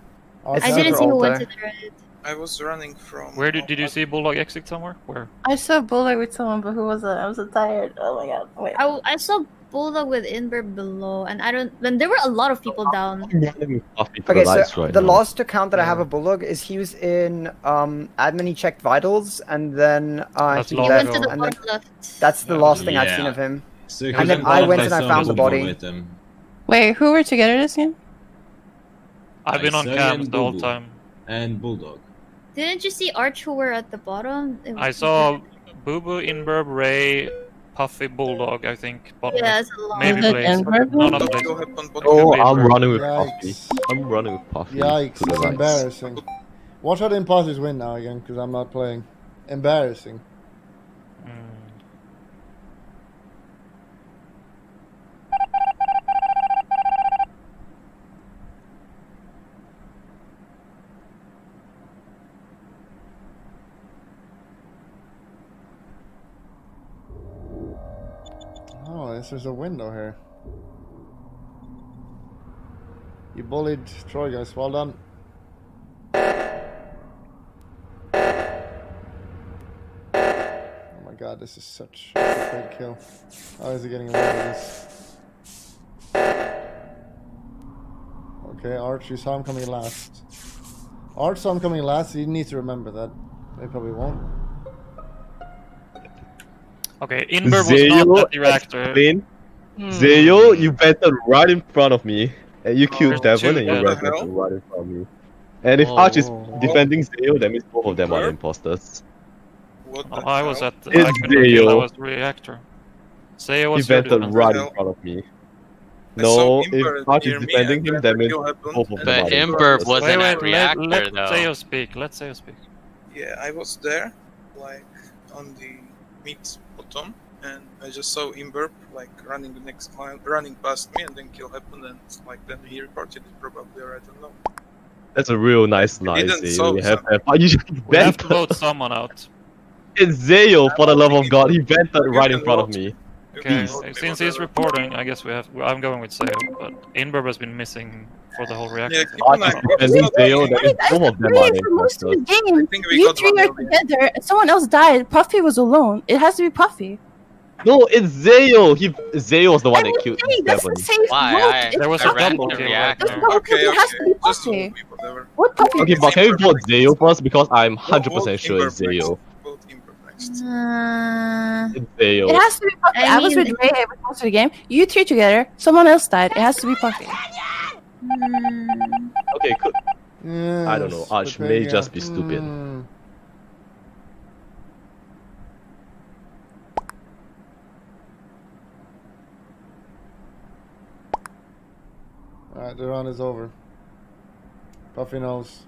S5: Oh,
S2: I didn't see who went to the right.
S8: I was running from.
S12: Where did, did you see Bulldog exit somewhere? Where?
S3: I saw bulldog with someone, but who was it? I was so tired. Oh my god. Wait.
S2: I, I saw Bulldog with Inver below, and I don't. When there were a lot of people down.
S4: I'm running with Puffy
S6: Okay,
S4: the lights
S6: so
S4: right
S6: the
S4: now.
S6: last account that I have a bulldog is he was in um admin. He checked vitals and then uh,
S12: That's
S6: he left.
S12: He went to the
S6: and then,
S2: left.
S6: that's the last thing I've seen of him.
S11: So
S6: And then I went and I found the body.
S3: Wait, who were together this game?
S12: I've been on
S11: Isaiah
S12: cams the whole
S11: Boo Boo.
S12: time.
S11: And Bulldog.
S2: Didn't you see Arch who were at the bottom? It
S12: I saw Boo Boo, Inverb, Ray, Puffy, Bulldog. I think. Bottom
S2: Yeah,
S12: left.
S2: it's a lot.
S12: Maybe
S3: Is
S12: Blaze. None of Blaze.
S8: kill happened, but
S4: Oh, I'm running with
S5: Yikes.
S4: Puffy. I'm running with Puffy.
S5: Yikes, it's embarrassing. Watch how the imposters win now again, because I'm not playing. Embarrassing. Is a window here. You bullied Troy, guys. Well done. Oh my god, this is such a great kill. How is he getting away with this? Okay, Arch, you saw him coming last. Arch saw him coming last, you need to remember that. They probably won't.
S12: Okay, Inverb was
S4: Zayo,
S12: not at the reactor.
S4: explain.
S12: Hmm.
S4: Zayo, you vented right in front of me. And you killed
S12: there's
S4: Devon and you
S12: dead.
S4: ran
S8: What the hell?
S4: right in front of me. And if
S9: Whoa,
S4: Arch is
S9: whoa, whoa.
S4: defending Zayo, that means both of them are imposters.
S8: What the
S12: Oh, I was
S8: hell?
S12: at.
S4: It's
S12: I couldn't I was the reactor. Zayo
S4: He
S12: was your
S4: vented right in front of me.
S8: I
S4: No,
S8: Imber
S4: if Arch is defending him,
S8: then
S4: that means both of them
S9: But
S4: are the
S9: Imber
S4: imposters.
S9: was-
S12: Wait,
S9: Wasn't
S12: wait,
S9: at
S12: let,
S9: reactor,
S12: let
S9: though.
S12: Zayo speak. Let Zayo speak.
S8: Yeah, I was there, like on the meat bottom, and I just saw Imberb like running the next mile, running past me, and then kill happened, and like then he reported it probably, or I don't know.
S4: That's a real nice lie,
S8: didn't
S4: Zayo. You have,
S8: something.
S4: have, you
S12: We have to vote someone out.
S4: It's Zayo, for the love of God. He vented
S8: You
S4: right in
S8: can
S4: front of me.
S12: Okay,
S8: can vote me,
S12: since he's reporting, I guess we have. I'm going with Zayo, but Inverb has been missing for the whole reactor.
S8: Yeah,
S12: thing.
S8: keep an
S4: Arch
S8: eye.
S4: is defending
S8: It's not
S4: Zayo,
S8: working.
S4: that means both of them are
S3: for most of the game, you three are
S8: already.
S3: together. Someone else died. Puffy was alone. It has to be Puffy.
S4: No, it's Zayo. He Zayo was the one
S3: I'm
S4: that killed
S3: saying that's the safe
S9: Why? I-
S12: There was a
S9: ran
S12: double
S9: to
S12: kill
S9: reactor.
S12: right
S3: It's
S12: there.
S3: not
S8: Okay,
S3: It has to be Puffy.
S8: move me, whatever.
S3: What Puffy?
S4: Okay, but can we
S8: Imber
S4: vote. Zayo first because I'm 100% sure it's Zayo.
S8: next. Vote Imber next.
S2: Uh,
S4: It's Zayo.
S3: It has to be Puffy.
S2: I
S3: I, was with Ray every most of the game. You three together. Someone else died. It has to be Puffy.
S2: Hmm.
S4: Okay, could,
S5: Yes,
S4: I don't know, Arch may
S5: there
S4: just
S5: go.
S4: be stupid.
S5: Hmm. Alright, the run is over. Puffy knows.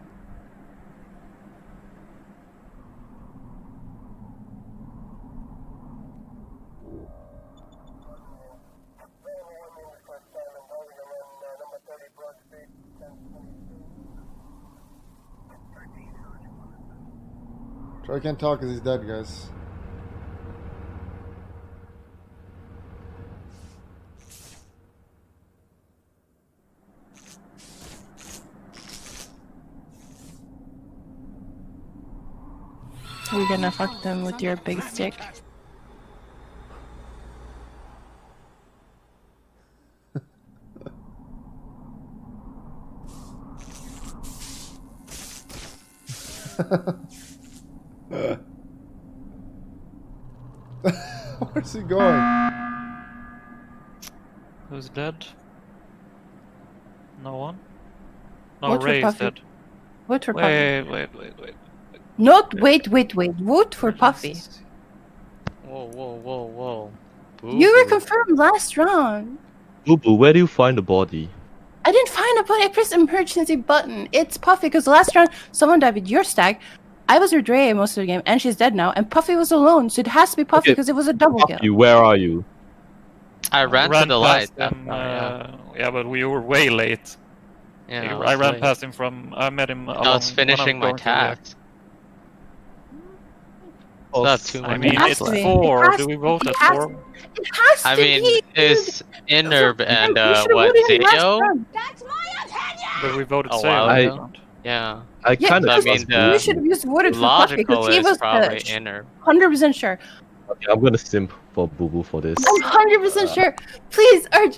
S5: Troy can't talk because he's dead, guys.
S3: You're gonna fuck them with your big stick.
S5: Where's he going?
S12: Who's dead? No one. No,
S3: Vote for
S12: Ray is
S3: Puffy.
S12: dead.
S3: Vote for Puffy.
S12: Wait, wait, wait, wait.
S3: Not wait, wait, wait. Vote for Puffy.
S9: Whoa, whoa, whoa, whoa.
S3: You were
S9: Boo-hoo.
S3: confirmed last round.
S4: Boo Boo, where do you find the body?
S3: I didn't find a button. I pressed emergency button. It's Puffy because last round someone died with your stack. I was with Dre most of the game, and she's dead now. And Puffy was alone, so it has to be Puffy
S4: Okay.
S3: because it was a double kill.
S4: Puffy, where are you?
S9: I ran, to the light.
S12: him,
S9: time, yeah.
S12: uh, yeah, but we were way late.
S9: Yeah,
S12: I,
S9: I
S12: I ran
S9: late.
S12: past him from. I met him.
S9: I
S12: along
S9: was finishing my
S12: I'm going to react.
S9: task. It's not too
S12: I mean,
S3: has
S12: it's
S3: to be. It
S12: four.
S3: has
S12: Do we
S3: to-
S12: vote at four?
S3: It has
S9: I mean,
S3: be.
S9: is Innerb and
S3: You
S9: uh,
S3: should've
S9: what
S3: voted him last
S9: Zayo?
S3: round.
S12: But we voted
S9: A
S12: Zayo
S9: while
S4: I-
S12: last
S9: ago.
S12: round.
S9: Yeah.
S4: I
S3: Yeah,
S4: kind
S9: I mean,
S4: trust
S9: the-
S4: Boo.
S3: you should have used voted for Puffy
S9: Logical
S3: because he
S9: is
S3: was
S9: probably
S3: the hundred percent sure.
S4: Okay, I'm gonna simp for Boo Boo for this.
S3: I'm hundred percent sure. Please, Urge.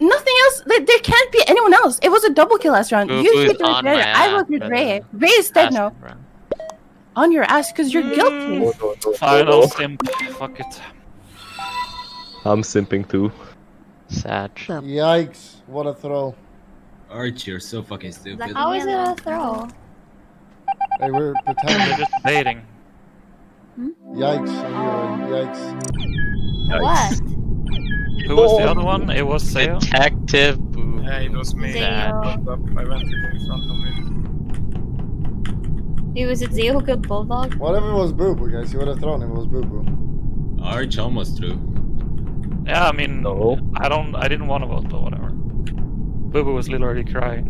S3: Nothing else. There, there can't be anyone else. It was a double kill last round.
S9: Boo
S3: you
S9: Boo's
S3: should have
S9: on
S3: I was
S9: ass,
S3: with. Ray. Ray is dead now. On your ass because you're
S4: Mm.
S3: guilty.
S12: Final simp. Fuck it.
S4: I'm simping too.
S9: Sad.
S5: Yikes! What a throw.
S11: Arch, you're so fucking stupid.
S2: How is it a throw?
S5: Hey, we're pretending.
S12: We're
S5: pretending.
S12: just baiting. Hmm?
S5: Yikes! on you, Yikes!
S2: What?
S12: Who was the oh. other one? It was Sayo.
S9: Detective Boo.
S8: Yeah, it was me.
S2: Zayo.
S8: I went in front of me.
S2: It was it Zayo who killed Bulldog?
S5: What if it was Boo Boo, guys? You would have thrown him. It was Boo Boo.
S11: Arch almost threw.
S12: Yeah, I mean,
S4: No.
S12: I don't, I didn't want to vote, but whatever. Boo Boo was literally crying.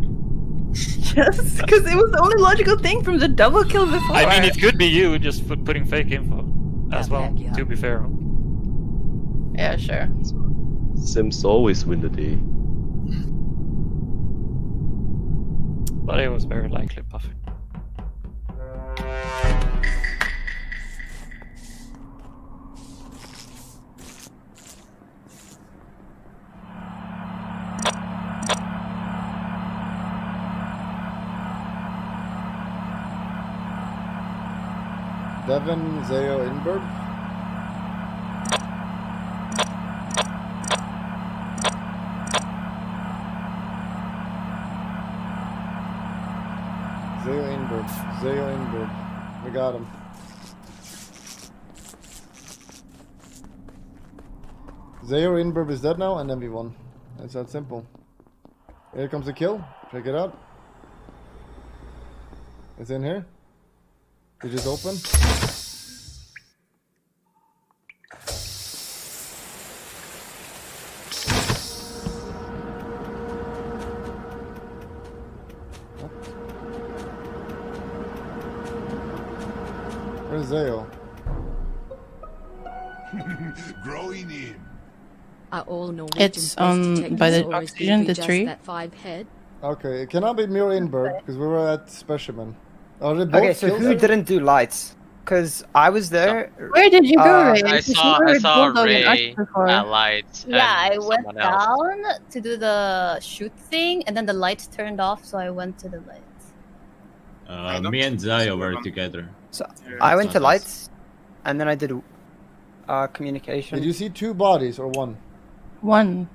S3: Just because it was the only logical thing from the double kill before.
S12: I mean, it could be you just put, putting fake info as well. To be fair,
S3: Yeah, sure.
S4: Sims always win the day.
S12: but it was very likely Puffy.
S5: Devin, Zayo, Inberg. Zayo Inberg. Zayo Inberg. We got him. Zayo Inberg is dead now and then we won. It's that simple. Here comes the kill. Check it out. It's in here. You just open. Where's Zayo?
S13: Growing in.
S10: Are all Norwegian
S3: It's, um, by the
S10: detectives
S3: oxygen, the tree.
S10: That five head?
S5: Okay, it cannot be Mira Inberg because we were at Specimen. Are they both
S6: Okay, so
S5: killed?
S6: who didn't do lights? Because I was there.
S3: Where did you go,
S6: Uh,
S3: Ray?
S9: I saw, I saw
S3: Bulldog and Arch
S9: Ray at lights.
S2: Yeah, I went
S9: someone else.
S2: down to do the shoot thing, and then the lights turned off, so I went to the lights.
S11: Uh, me and Zayo were together.
S6: So
S8: Yeah,
S6: I went to lights, and then I did uh, communication.
S5: Did you see two bodies or one?
S3: One.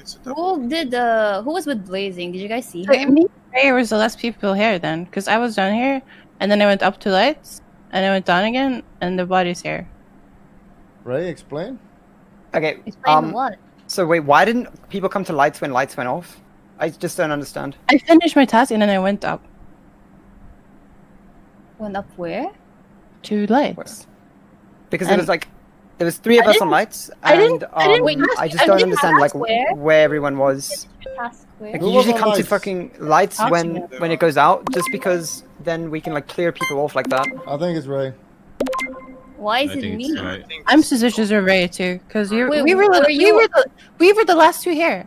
S8: It's a double.
S2: Who did uh who was with Blazing? Did you guys see
S3: So
S2: him?
S3: me and Ray was the last people here then, because I was down here, and then I went up to lights, and I went down again, and the body's here.
S5: Ray, explain.
S6: Okay.
S2: Explain
S6: Um.
S2: what?
S6: So wait, why didn't people come to lights when lights went off? I just don't understand.
S3: I finished my task, and then I went up
S2: Went up where?
S3: to lights.
S6: Because there
S3: And-
S6: was like, there was three of
S3: I
S6: us on
S3: didn't-
S6: lights,
S3: I
S6: and
S3: didn't- I didn't
S6: um,
S2: Wait,
S6: I just
S2: I
S6: don't understand like
S2: where.
S6: where everyone was.
S2: Task where?
S6: Like
S5: Who
S6: you usually
S5: on
S6: come to fucking lights when when it goes out, just because then we can like clear people off like that.
S5: I think it's Ray.
S2: Why is
S11: I
S2: it me?
S11: it's right.
S8: I think
S3: I'm suspicious of Ray too, because we
S2: Wait,
S3: we were the,
S2: were
S3: we were the we were the last two here.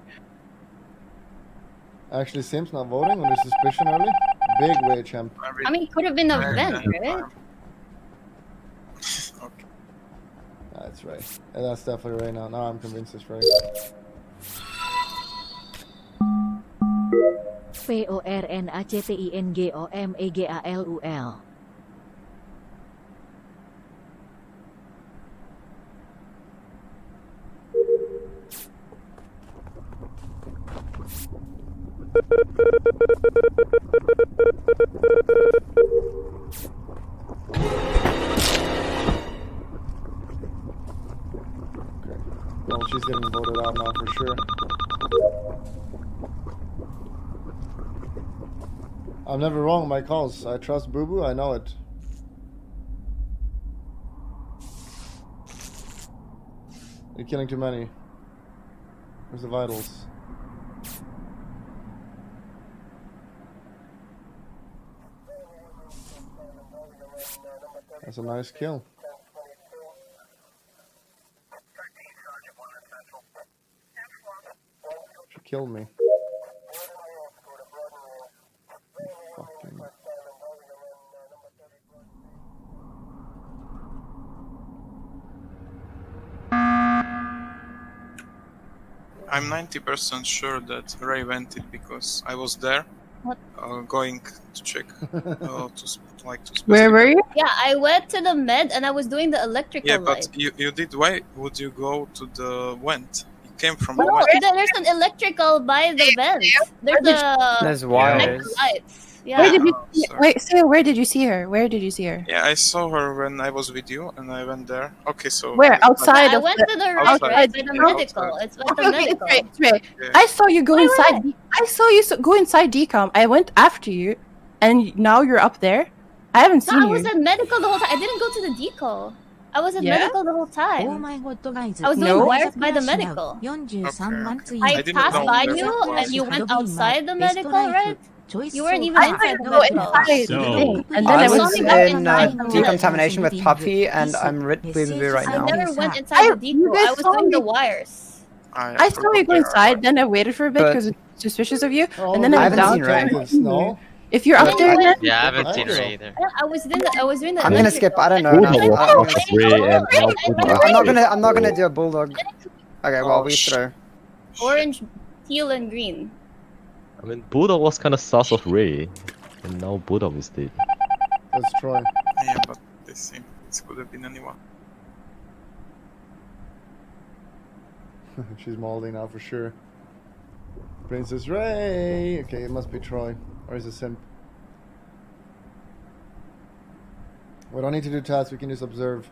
S5: Actually, Sims not voting under suspicion early. Big way, champ.
S2: I mean, it could have been a
S8: Yeah,
S2: vent,
S8: yeah.
S2: right?
S8: Okay.
S5: That's Ray. Yeah, that's definitely Ray now. Now I'm convinced it's Ray.
S15: P O R N A C T I N G O M E G A L U L.
S5: Well, she's getting voted out now for sure. I'm never wrong in my calls. I trust Boo Boo. I know it. You're killing too many. Where's the vitals? That's a nice kill. She killed me.
S8: I'm 90% sure that Ray went it because I was there.
S2: What?
S8: Uh, going to check. uh, to like to
S3: Where were you?
S2: Yeah, I went to the med and I was doing the electrical
S8: Yeah,
S2: light.
S8: but you, you did. Why would you go to the vent? You came from
S2: No,
S8: the vent.
S2: there's an electrical by the vent. There's a
S6: There's
S2: connect
S6: wires.
S2: lights. Yeah.
S3: Where did you see, wait? So where did you see her? Where did you see her?
S8: Yeah, I saw her when I was with you, and I went there. Okay, so
S3: Where?
S8: like-
S3: Outside
S2: I
S3: of
S2: went
S3: the-
S2: to the right,
S8: Outside.
S2: right by the medical.
S8: outside.
S2: It's by the
S3: Okay, okay,
S2: medical.
S3: it's right, it's right.
S8: Yeah.
S3: I saw you go
S2: Wait,
S3: inside. I saw you go inside decom. I went after you, and now you're up there. I haven't seen
S2: No, I
S3: you.
S2: was at medical the whole time. I didn't go to the deco. I was at
S3: Yeah?
S2: medical the whole time.
S15: Oh my god, guys.
S2: I was doing
S3: No.
S2: wires by the medical.
S15: I
S2: I passed by you and you went outside the medical, right? You weren't even inside
S3: didn't
S2: the
S3: go inside
S11: So-
S3: and then I,
S6: I
S3: went
S6: was
S3: inside.
S6: in uh, decontamination with Puppy, and I'm with Blueberry right now.
S2: I
S6: now.
S2: never went inside the
S3: you guys
S2: I was
S3: saw
S2: doing the wires.
S3: I saw you go inside, then I waited for a bit because it's suspicious of you,
S5: Oh,
S3: and then
S6: I
S3: I
S6: haven't
S3: went
S6: seen
S3: down.
S6: Ray.
S3: If you're up there, then
S9: Yeah, I haven't
S5: I
S9: seen
S5: know.
S9: her either.
S2: Yeah, I was doing the I was doing the
S6: I'm gonna skip. I don't know.
S4: Buddha
S6: now.
S4: was
S6: I'm,
S4: half of Ray and now Buddha
S6: I'm not gonna. I'm not gonna do a bulldog. Okay, well we throw.
S2: orange, teal, and green.
S4: I mean, Buddha was kind of sus of Ray, and now Buddha is dead.
S5: Let's try.
S8: Yeah, but this seems it could have been anyone.
S5: She's molding now for sure. Princess Ray. Okay, it must be Troy, or is it Simp? We don't need to do tasks. We can just observe.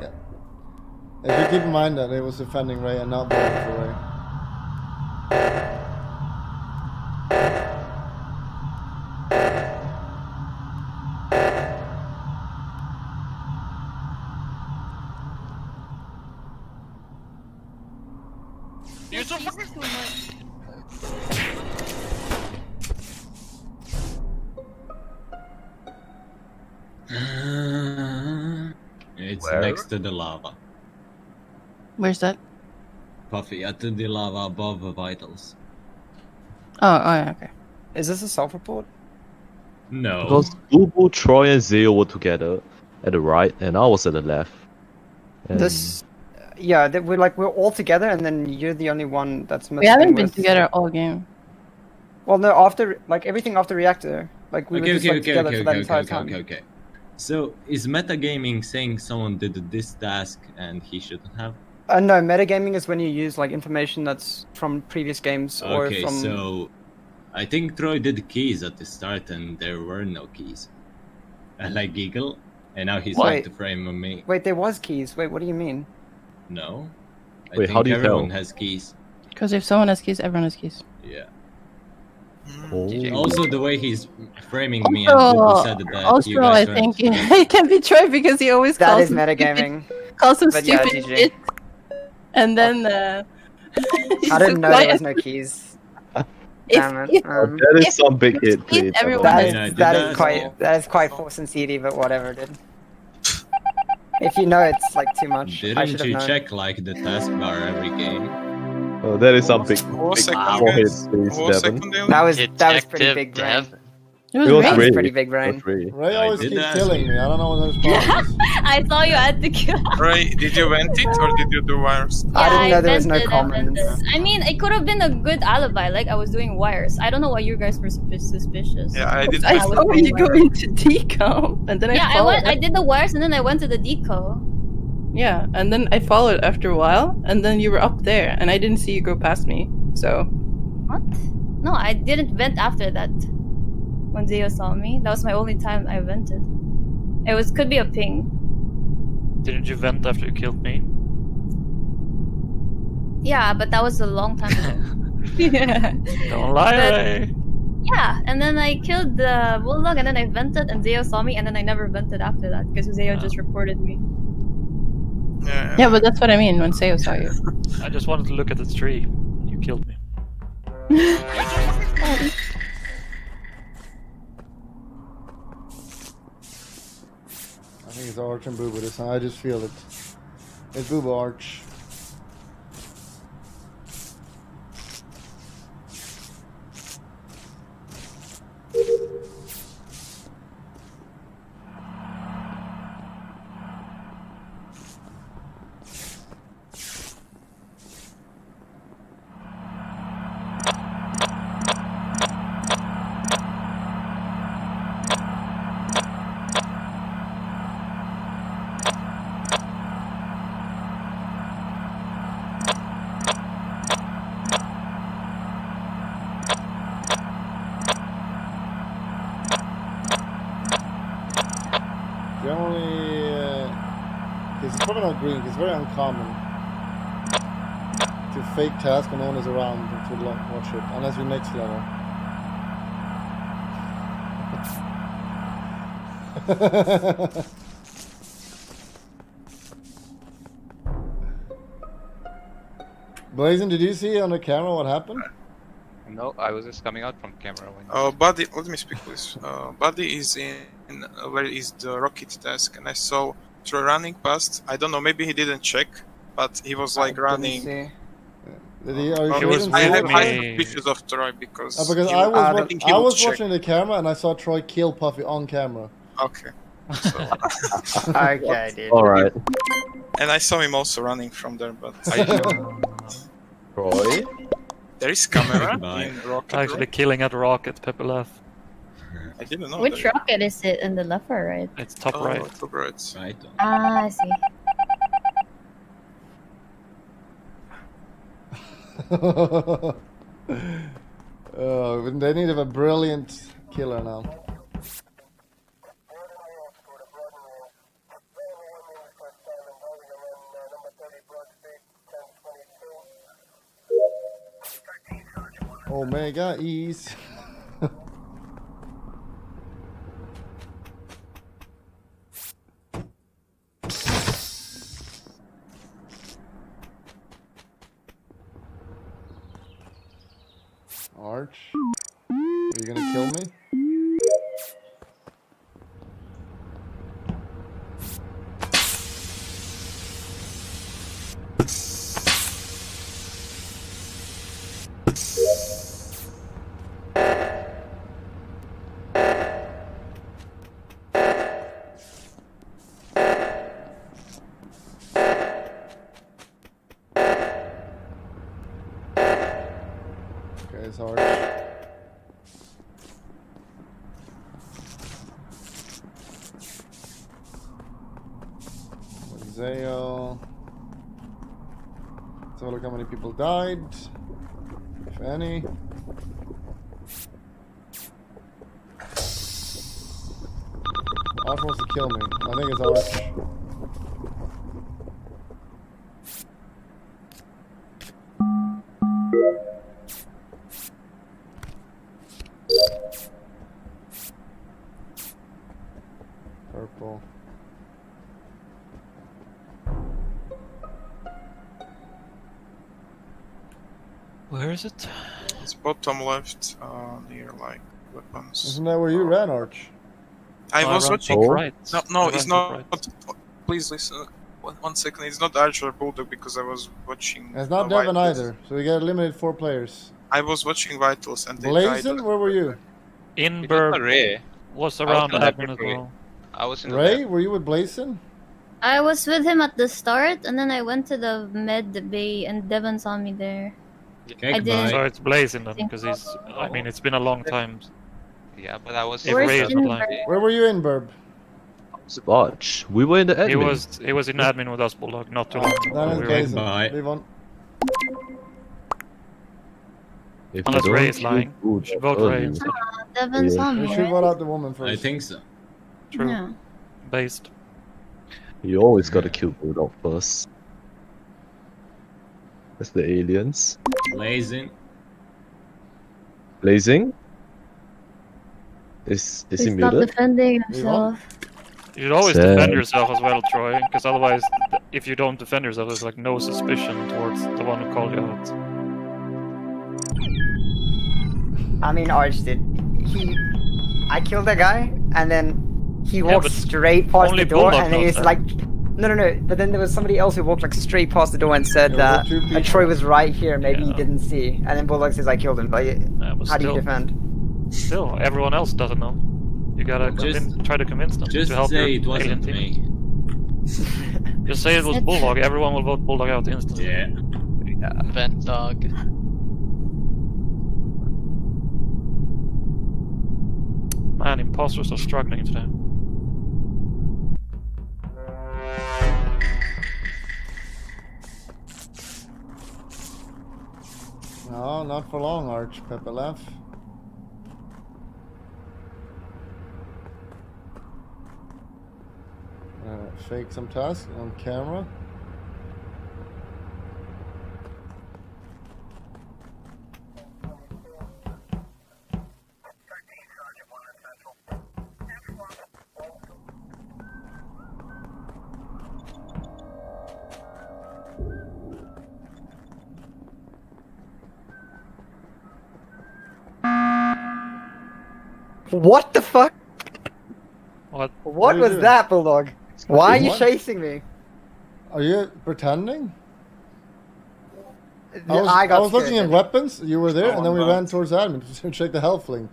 S5: Yeah. If you keep in mind that it was defending Ray and not voting for Ray.
S11: It's
S4: Where?
S11: next to the lava.
S3: Where's that?
S11: Puffy, at the lava above the vitals.
S3: Oh, oh, yeah, okay.
S6: Is this a self-report?
S11: No.
S4: Because Bubu, Troy, and Zeo were together at the right, and I was at the left. And
S6: This. Yeah, that we're like we're all together, and then you're the only one that's. missing.
S3: We haven't been
S6: with-
S3: together all game.
S6: Well, no, after like everything after reactor, like we
S11: okay,
S6: were just
S11: okay,
S6: like
S11: okay,
S6: together
S11: okay,
S6: for that
S11: okay,
S6: entire
S11: okay,
S6: time.
S11: okay, okay. So is metagaming saying someone did this task and he shouldn't have?
S6: Uh, no, metagaming is when you use like information that's from previous games or
S11: Okay,
S6: from.
S11: so I think Troy did keys at the start and there were no keys. I like giggle, and now he's trying
S6: Wait.
S11: to frame on me.
S6: Wait, there was keys. Wait, what do you mean?
S11: No. I
S4: Wait,
S11: think
S4: how do you
S11: everyone
S4: tell?
S11: has keys.
S3: Because if someone has keys, everyone has keys.
S11: Yeah.
S4: Oh.
S11: Also, the way he's framing me and Bubu
S3: Also,
S11: said that
S3: also
S11: you guys
S3: I
S11: weren't
S3: think it can be Troy because he always
S6: That
S3: calls
S6: is
S3: him
S6: metagaming.
S3: stupid, calls him
S6: But
S3: stupid
S6: GG.
S3: Shit, and then uh,
S6: I didn't know there was no keys.
S3: If-
S6: Damn it. Um,
S4: That is some big hit,
S3: if
S4: please.
S3: everyone
S6: that
S3: has-
S6: is
S11: Yeah, I did
S6: that
S11: that
S6: is quite
S11: well.
S6: that is quite force and CD, but whatever, dude. If you know it's like too much,
S11: Didn't
S6: should
S11: you
S6: known.
S11: check like the taskbar every game?
S4: Oh, that is some big,
S8: Who
S4: big
S8: second,
S4: forehead, please,
S8: Who was
S4: Devon.
S8: second, Devon?
S6: That was that was pretty big brain.
S9: Dev.
S3: It was
S4: It was
S3: Ray.
S6: That pretty big brain.
S4: That's Ray.
S5: Ray always
S11: did
S5: keeps
S11: ask
S5: killing me. I don't know what his problem is.
S2: I saw you at the kill.
S8: Ray, did you vent it or did you do wires?
S6: I didn't know there was no
S2: vented, I
S6: comments.
S2: I mean, it could have been a good alibi. Like I was doing wires. I don't know why you guys were suspi- suspicious.
S8: Yeah, I did.
S3: I
S2: I was
S3: saw
S2: doing
S3: you go
S2: wires.
S3: into decom, and then I
S2: Yeah, I went. I did the wires and then I went to the deco.
S3: Yeah, and then I followed after a while, and then you were up there, and I didn't see you go past me. So
S2: What? No, I didn't vent after that. When Zeo saw me, that was my only time I vented. It was could be a ping.
S12: Didn't you vent after you killed me?
S2: Yeah, but that was a long time ago. yeah.
S12: Don't lie,
S2: But- Yeah, and then I killed the bulldog, and then I vented, and Zeo saw me, and then I never vented after that because Zeo just reported me.
S8: Yeah,
S3: yeah, but that's what I mean when Seo saw you.
S12: I just wanted to look at the tree. And you killed me.
S5: It's Arch and Booba this time. I just feel it. It's Booba Arch. probably not green. 'cause It's very uncommon to fake task when no one is around to watch it, unless you're next level. Blazing, did you see on the camera what happened?
S16: No, I was just coming out from camera when.
S8: Uh, Buddy, let me speak please. Uh, Buddy is in, in uh, where is the rocket desk, and I saw Troy running past. I don't know, maybe he didn't check, but he was like running.
S5: Did he, are you didn't
S8: I
S5: see
S8: have
S5: it?
S8: high suspicions of Troy because.
S5: Uh, because I was, wa-
S8: think
S5: I was
S8: check.
S5: watching the camera and I saw Troy kill Puffy on camera.
S8: Okay.
S6: okay, dude.
S4: Alright.
S8: And I saw him also running from there, but
S4: Troy?
S8: there is camera in rocket.
S12: Actually, killing at rocket, Pepe left.
S8: I didn't know.
S2: Which rocket is it? In the left or right?
S12: It's top
S8: Oh,
S12: right.
S8: top right.
S11: Right.
S2: Ah, I see.
S5: Oh, they need a brilliant killer now. Oh, Omega East. Arch, are you gonna kill me? It's Arch. Zeo. Let's have a look how many people died. If any. Arch wants to kill me. I think it's Arch.
S12: Is it?
S8: It's bottom left, uh, near like weapons.
S5: Isn't that where you ran, Arch?
S8: I
S12: Oh, I
S8: was
S12: ran
S8: watching.
S12: right.
S8: No, no,
S12: ran
S8: it's
S12: top
S8: not. Please listen. One, one second. It's not Archer or Bulldog because I was watching.
S5: It's not Devon
S8: Vitals.
S5: either, so we got limited four players.
S8: I was watching Vitals and they
S5: Blazon,
S8: died.
S5: where were you?
S12: In
S16: Ray.
S12: was around
S16: was in the
S12: as well.
S16: I was in the
S5: Ray, were you with Blazon?
S2: I was with him at the start, and then I went to the med bay, and Devon saw me there.
S11: Okay,
S2: I did.
S12: So it's blazing then, because he's. I mean, it's been a long time.
S16: Yeah, but I was.
S12: If Ray is not lying.
S5: Where were you in, Burb?
S4: Watch. We were in the admin.
S12: He was he was in admin with us, Bulldog, not too long.
S5: That is
S12: We were-
S5: Blazon.
S11: Bye.
S5: Leave on.
S4: If
S12: Unless
S4: you
S12: Ray
S4: don't
S12: is lying.
S4: kill
S12: should vote Ray
S4: early-
S12: instead.
S4: Yeah.
S2: saw
S5: We should vote out the woman first.
S11: I think so.
S12: True.
S2: Yeah.
S12: Based.
S4: You always gotta kill Bulldog first. That's the aliens.
S11: Blazing.
S4: Blazing? Is is he
S2: He's not
S4: muted?
S2: defending himself.
S12: You should always
S4: Sad.
S12: defend yourself as well, Troy, because otherwise, if you don't defend yourself, there's like no suspicion towards the one who called you out.
S6: I mean, Arch did. He, I killed that guy, and then he
S12: Yeah,
S6: walked
S12: but
S6: straight past the door, and then
S12: knows
S6: he's
S12: that.
S6: like, no, no, no. But then there was somebody else who walked like straight past the door and said
S5: Yeah,
S6: that
S5: we're
S6: uh. Troy was right here. Maybe he didn't see, and then Bulldog says I killed him. Like,
S12: Yeah, but
S6: how do you defend?
S12: still, everyone else doesn't know. You gotta
S11: Just-
S12: convince, try to convince them
S11: Just
S12: to help
S11: say
S12: your
S11: it wasn't
S12: team.
S11: me.
S12: Just say it was Bulldog. Everyone will vote Bulldog out instantly.
S11: Yeah.
S9: Vent dog.
S12: Man, imposters are struggling today.
S5: No, not for long, Arch. Pepe left. Uh, fake some task on camera.
S6: What the fuck?
S12: What?
S6: What
S5: What
S6: was
S5: doing?
S6: that, Bulldog? Why are you
S5: What?
S6: chasing me?
S5: Are you pretending? I
S6: I,
S5: was, I
S6: got
S5: was looking at weapons. You were there,
S11: Oh,
S5: and then we ran towards admin to check the health link.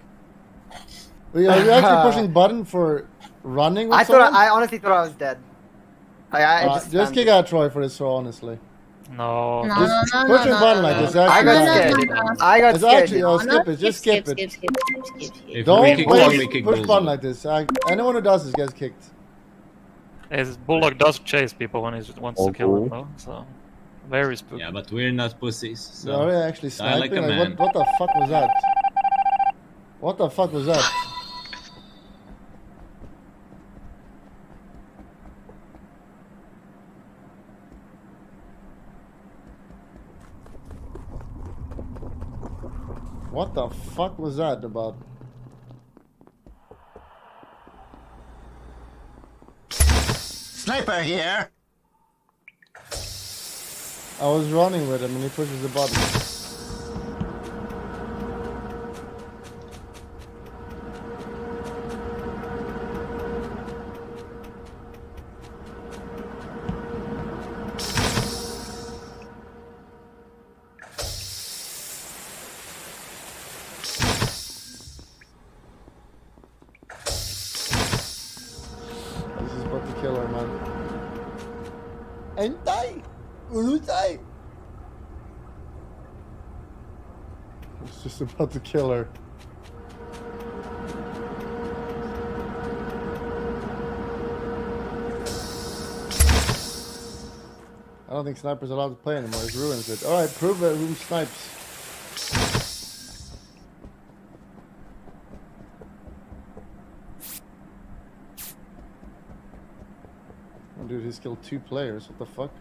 S5: Are you, are you actually pushing button for running? With
S6: I thought
S5: someone?
S6: I honestly thought I was dead. I, I
S5: Uh,
S6: just,
S5: just kick out Troy for this throw, honestly.
S12: No.
S2: No,
S5: Just
S2: no, no,
S5: pushing
S2: no,
S5: button
S2: no,
S5: like
S2: no.
S5: this.
S6: I got
S2: No, no,
S6: scared.
S2: no, no.
S6: I got
S5: It's
S6: scared.
S5: actually, oh, skip it. Just skip,
S2: skip,
S5: it.
S2: skip, skip, skip, skip, skip.
S5: Don't
S11: we
S5: push,
S11: Bulldog,
S5: push
S11: Bulldog.
S5: button like this. I, anyone who does this gets kicked.
S12: His Bulldog does chase people when he wants to kill them, though. So very spooky.
S11: Yeah, but we're not pussies. So
S5: So are actually
S11: die like
S5: sniping? Like, what, what the fuck was that? What the fuck was that? What the fuck was that about?
S13: Sniper here.
S5: I was running with him and he pushes the button. This is about the killer, man. Entay! Ulutay! About to kill her. I don't think Sniper's are allowed to play anymore. It ruins it. Alright, prove it. Who snipes? Oh, dude, he's killed two players. What the fuck?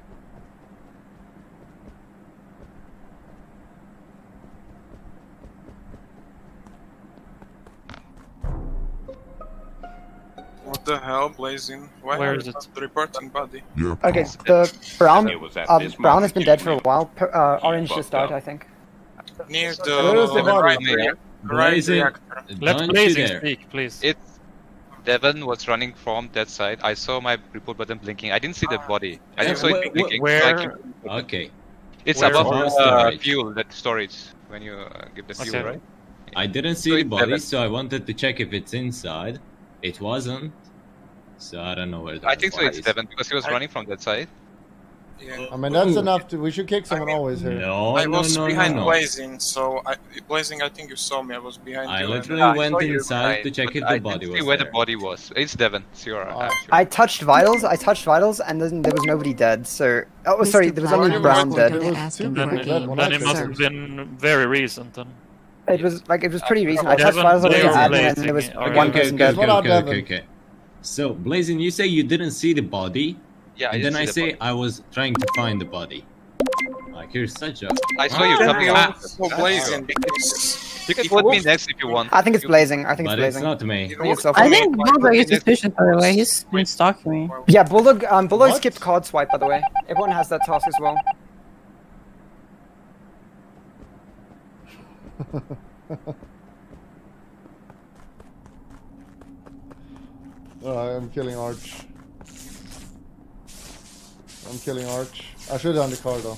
S8: What Blazing? Why
S12: Where
S8: are
S12: is
S8: you
S12: it?
S8: not reporting body?
S6: Okay, the brown,
S11: It was at this
S6: brown has been dead for a while. Uh, orange just died. I think.
S8: Near the,
S5: Where is the body?
S8: right,
S11: Yeah.
S8: rea- right
S11: Blazing,
S8: reactor.
S12: Let Blazing speak, please.
S16: It's Devon was running from that side. I saw my report button blinking. I didn't see the body. I
S11: Yeah,
S16: just saw it
S11: wh-
S16: blinking.
S12: where-
S16: So I keep-
S11: Okay,
S16: it's
S12: where-
S16: above
S11: Where's
S16: uh, fuel, that storage, when you uh, give the fuel,
S12: Okay.
S16: right?
S11: I didn't see
S16: So
S11: the body,
S16: Devon.
S11: so I wanted to check if it's inside. It wasn't, so I don't know where. The
S16: I think so it's
S11: is.
S16: Devon, because he was
S8: I-
S16: running from that side.
S8: Yeah.
S5: I mean, that's enough to. We should kick someone
S8: mean,
S5: always here.
S11: No,
S8: I was
S11: no,
S8: behind
S11: no, no.
S8: Blazing, so I, Blazing, I think you saw me. I was behind
S11: I
S8: you. and-
S11: literally
S16: Yeah, I
S11: went inside
S16: behind,
S11: to check
S16: but
S11: if
S16: I
S11: the
S16: didn't
S11: body
S16: see
S11: was
S16: where
S11: there.
S16: the body was. It's Devon, sure.
S5: Uh,
S16: I'm sure.
S6: I touched vitals. I touched vitals, and then there was nobody dead. So, oh,
S10: Mr.
S6: sorry, there was only
S10: Flower
S6: brown
S10: was
S6: dead.
S10: going to
S5: There was
S10: ask
S5: two
S10: him for
S5: people
S10: a
S5: dead
S10: game.
S5: when
S12: then it must have been very recent then.
S6: It was like it was pretty recent. I touched vitals on the
S12: they
S6: and
S12: blazing
S6: there was one person
S11: okay,
S6: dead.
S5: What
S11: okay,
S5: up,
S11: okay, okay, okay. So, Blazing, you say you didn't see the body,
S16: yeah,
S11: and
S16: didn't
S11: then I
S16: the
S11: say
S16: body.
S11: I was trying to find the body. Like, you're such a.
S16: I saw you
S8: Then
S16: coming
S8: I
S16: out.
S8: also Blazing ah. because
S16: You can
S8: If
S16: vote me next if you want.
S6: I think it's blazing. I think it's
S11: But it's
S6: blazing.
S11: not me.
S6: I think it's self-
S3: I think Bulldog is
S16: Wait.
S3: suspicious, by the way. He's been stalking me.
S6: Yeah, Bulldog. Um, Bulldog
S5: What?
S6: skipped card swipe, by the way. Everyone has that task as well.
S5: Oh, I'm killing Arch. I'm killing Arch. I should have done the car though.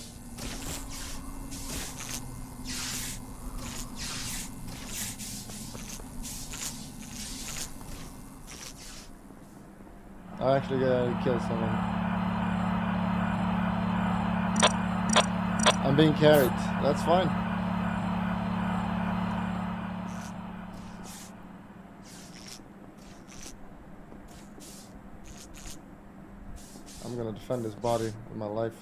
S5: I actually gotta kill someone. I'm being carried. That's fine. I'm gonna defend his body with my life.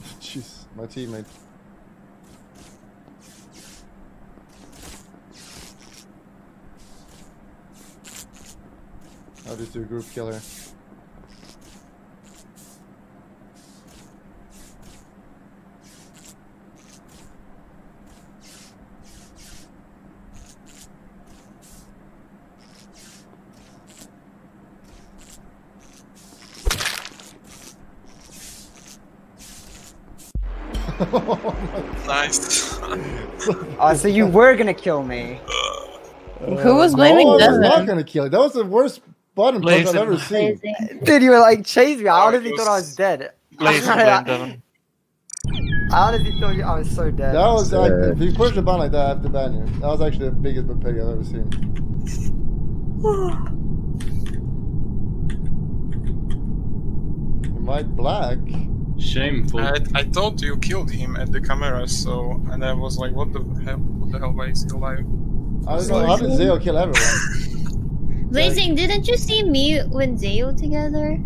S5: Jeez, my teammate. I'll just do a group killer.
S8: Nice.
S6: Oh, so you were gonna kill me.
S3: Who uh, was blaming
S5: no, I was not gonna kill it. That was the worst button push I've ever seen.
S6: Dude, you were like chase me. I oh, honestly thought I was dead.
S12: Blazing blame
S6: I honestly thought you, I was so dead.
S5: That was like, if you push a button like that, I have to ban you. That was actually the biggest butt pig I've ever seen. White black.
S11: Shameful.
S8: I, I thought you killed him at the camera, so and I was like, what the hell? What the hell? Why is he alive?
S5: I don't know. How did Zeo kill everyone?
S2: Blazing, didn't you see me when Zayo together?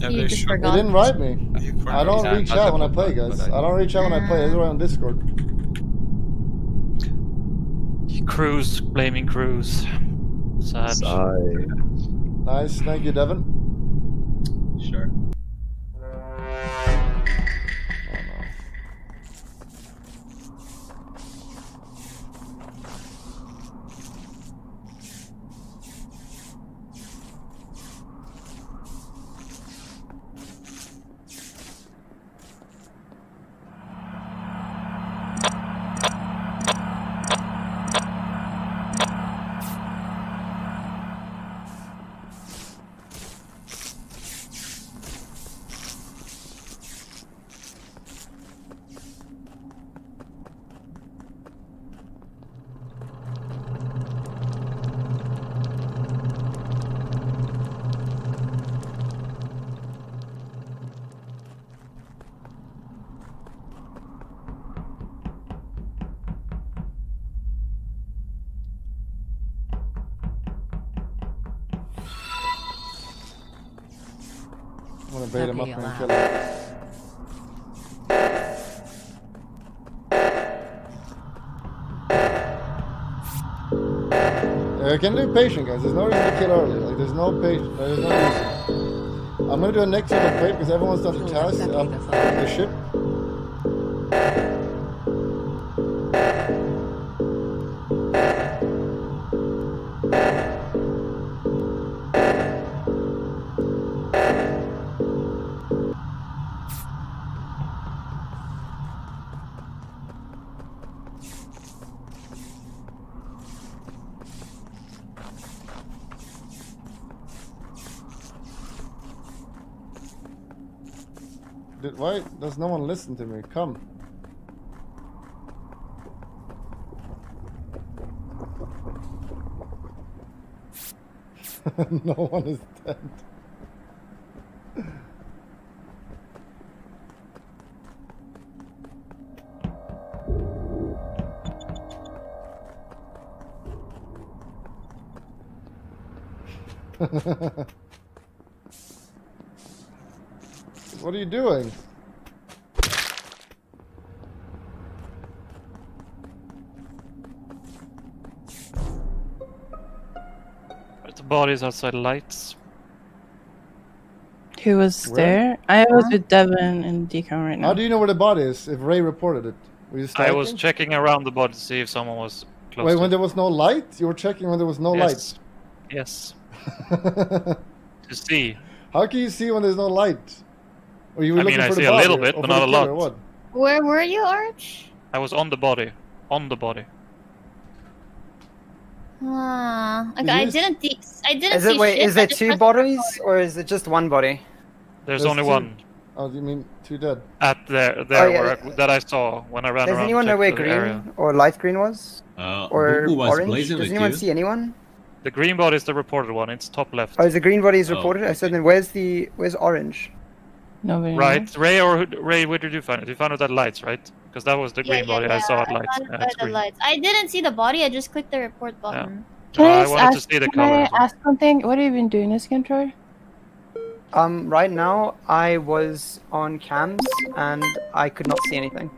S8: Yeah,
S2: You
S8: they
S2: just
S8: should-
S2: forgot.
S5: He didn't write me. I don't
S16: Yeah,
S5: reach
S16: not
S5: out when I play, guys.
S16: I-
S5: I don't reach out when I play. It's on Discord.
S12: Cruz blaming Cruz. Sad.
S5: Nice, thank you, Devin. Uh, can do patient, guys. There's no reason to kill early. Like, there's no patient. There's no reason. I'm gonna do a next level plate because everyone's done the task up the ship. Why does no one listen to me? Come. no one is dead. what are you doing?
S12: Bodies outside lights.
S3: Who was
S5: Where?
S3: there? I was with Devin and Decon right now.
S5: How do you know where the body is if Ray reported it? Were you
S12: I was checking around the body to see if someone was close.
S5: Wait,
S12: to
S5: when there was no light? You were checking when there was no
S12: Yes. Yes. To see.
S5: How can you see when there's no light? Or you were
S12: I mean,
S5: looking
S12: I
S5: for the
S12: see a little bit, but not a lot.
S2: Where were you, Arch?
S12: I was on the body. On the body.
S2: Ah, okay, I
S6: Yes.
S2: didn't. De- I didn't
S6: Is
S2: see
S6: it wait?
S2: shit,
S6: Is there two bodies or is it just one body?
S12: There's,
S5: There's
S12: only
S5: two-
S12: one
S5: Oh, you mean two dead?
S12: at there, there
S6: yeah,
S12: where that I saw when I ran
S6: Does
S12: around.
S6: anyone know where green
S12: area.
S6: or light green was?
S11: Uh,
S6: or
S11: was
S6: orange? Does anyone
S11: you?
S6: see anyone?
S12: The green body is the reported one. It's top left.
S6: Oh, is the green bodies
S11: Oh,
S6: reported? I said then where's the where's orange?
S3: No,
S12: Right, Ray or Ray? Where did you find it? You found it at lights, right? Because that was the
S2: Yeah,
S12: green
S2: yeah,
S12: body I
S2: yeah,
S12: saw at
S2: I
S12: lights.
S2: it
S12: Yeah,
S2: by
S12: it's
S2: the lights. I didn't see the body. I just clicked the report button.
S3: Can
S12: Uh,
S3: I,
S12: I
S3: just
S12: wanted to
S3: ask,
S12: see the
S3: can I
S12: color well.
S3: ask something? What have you been doing this control?
S6: Um, right now I was on cams and I could not see anything.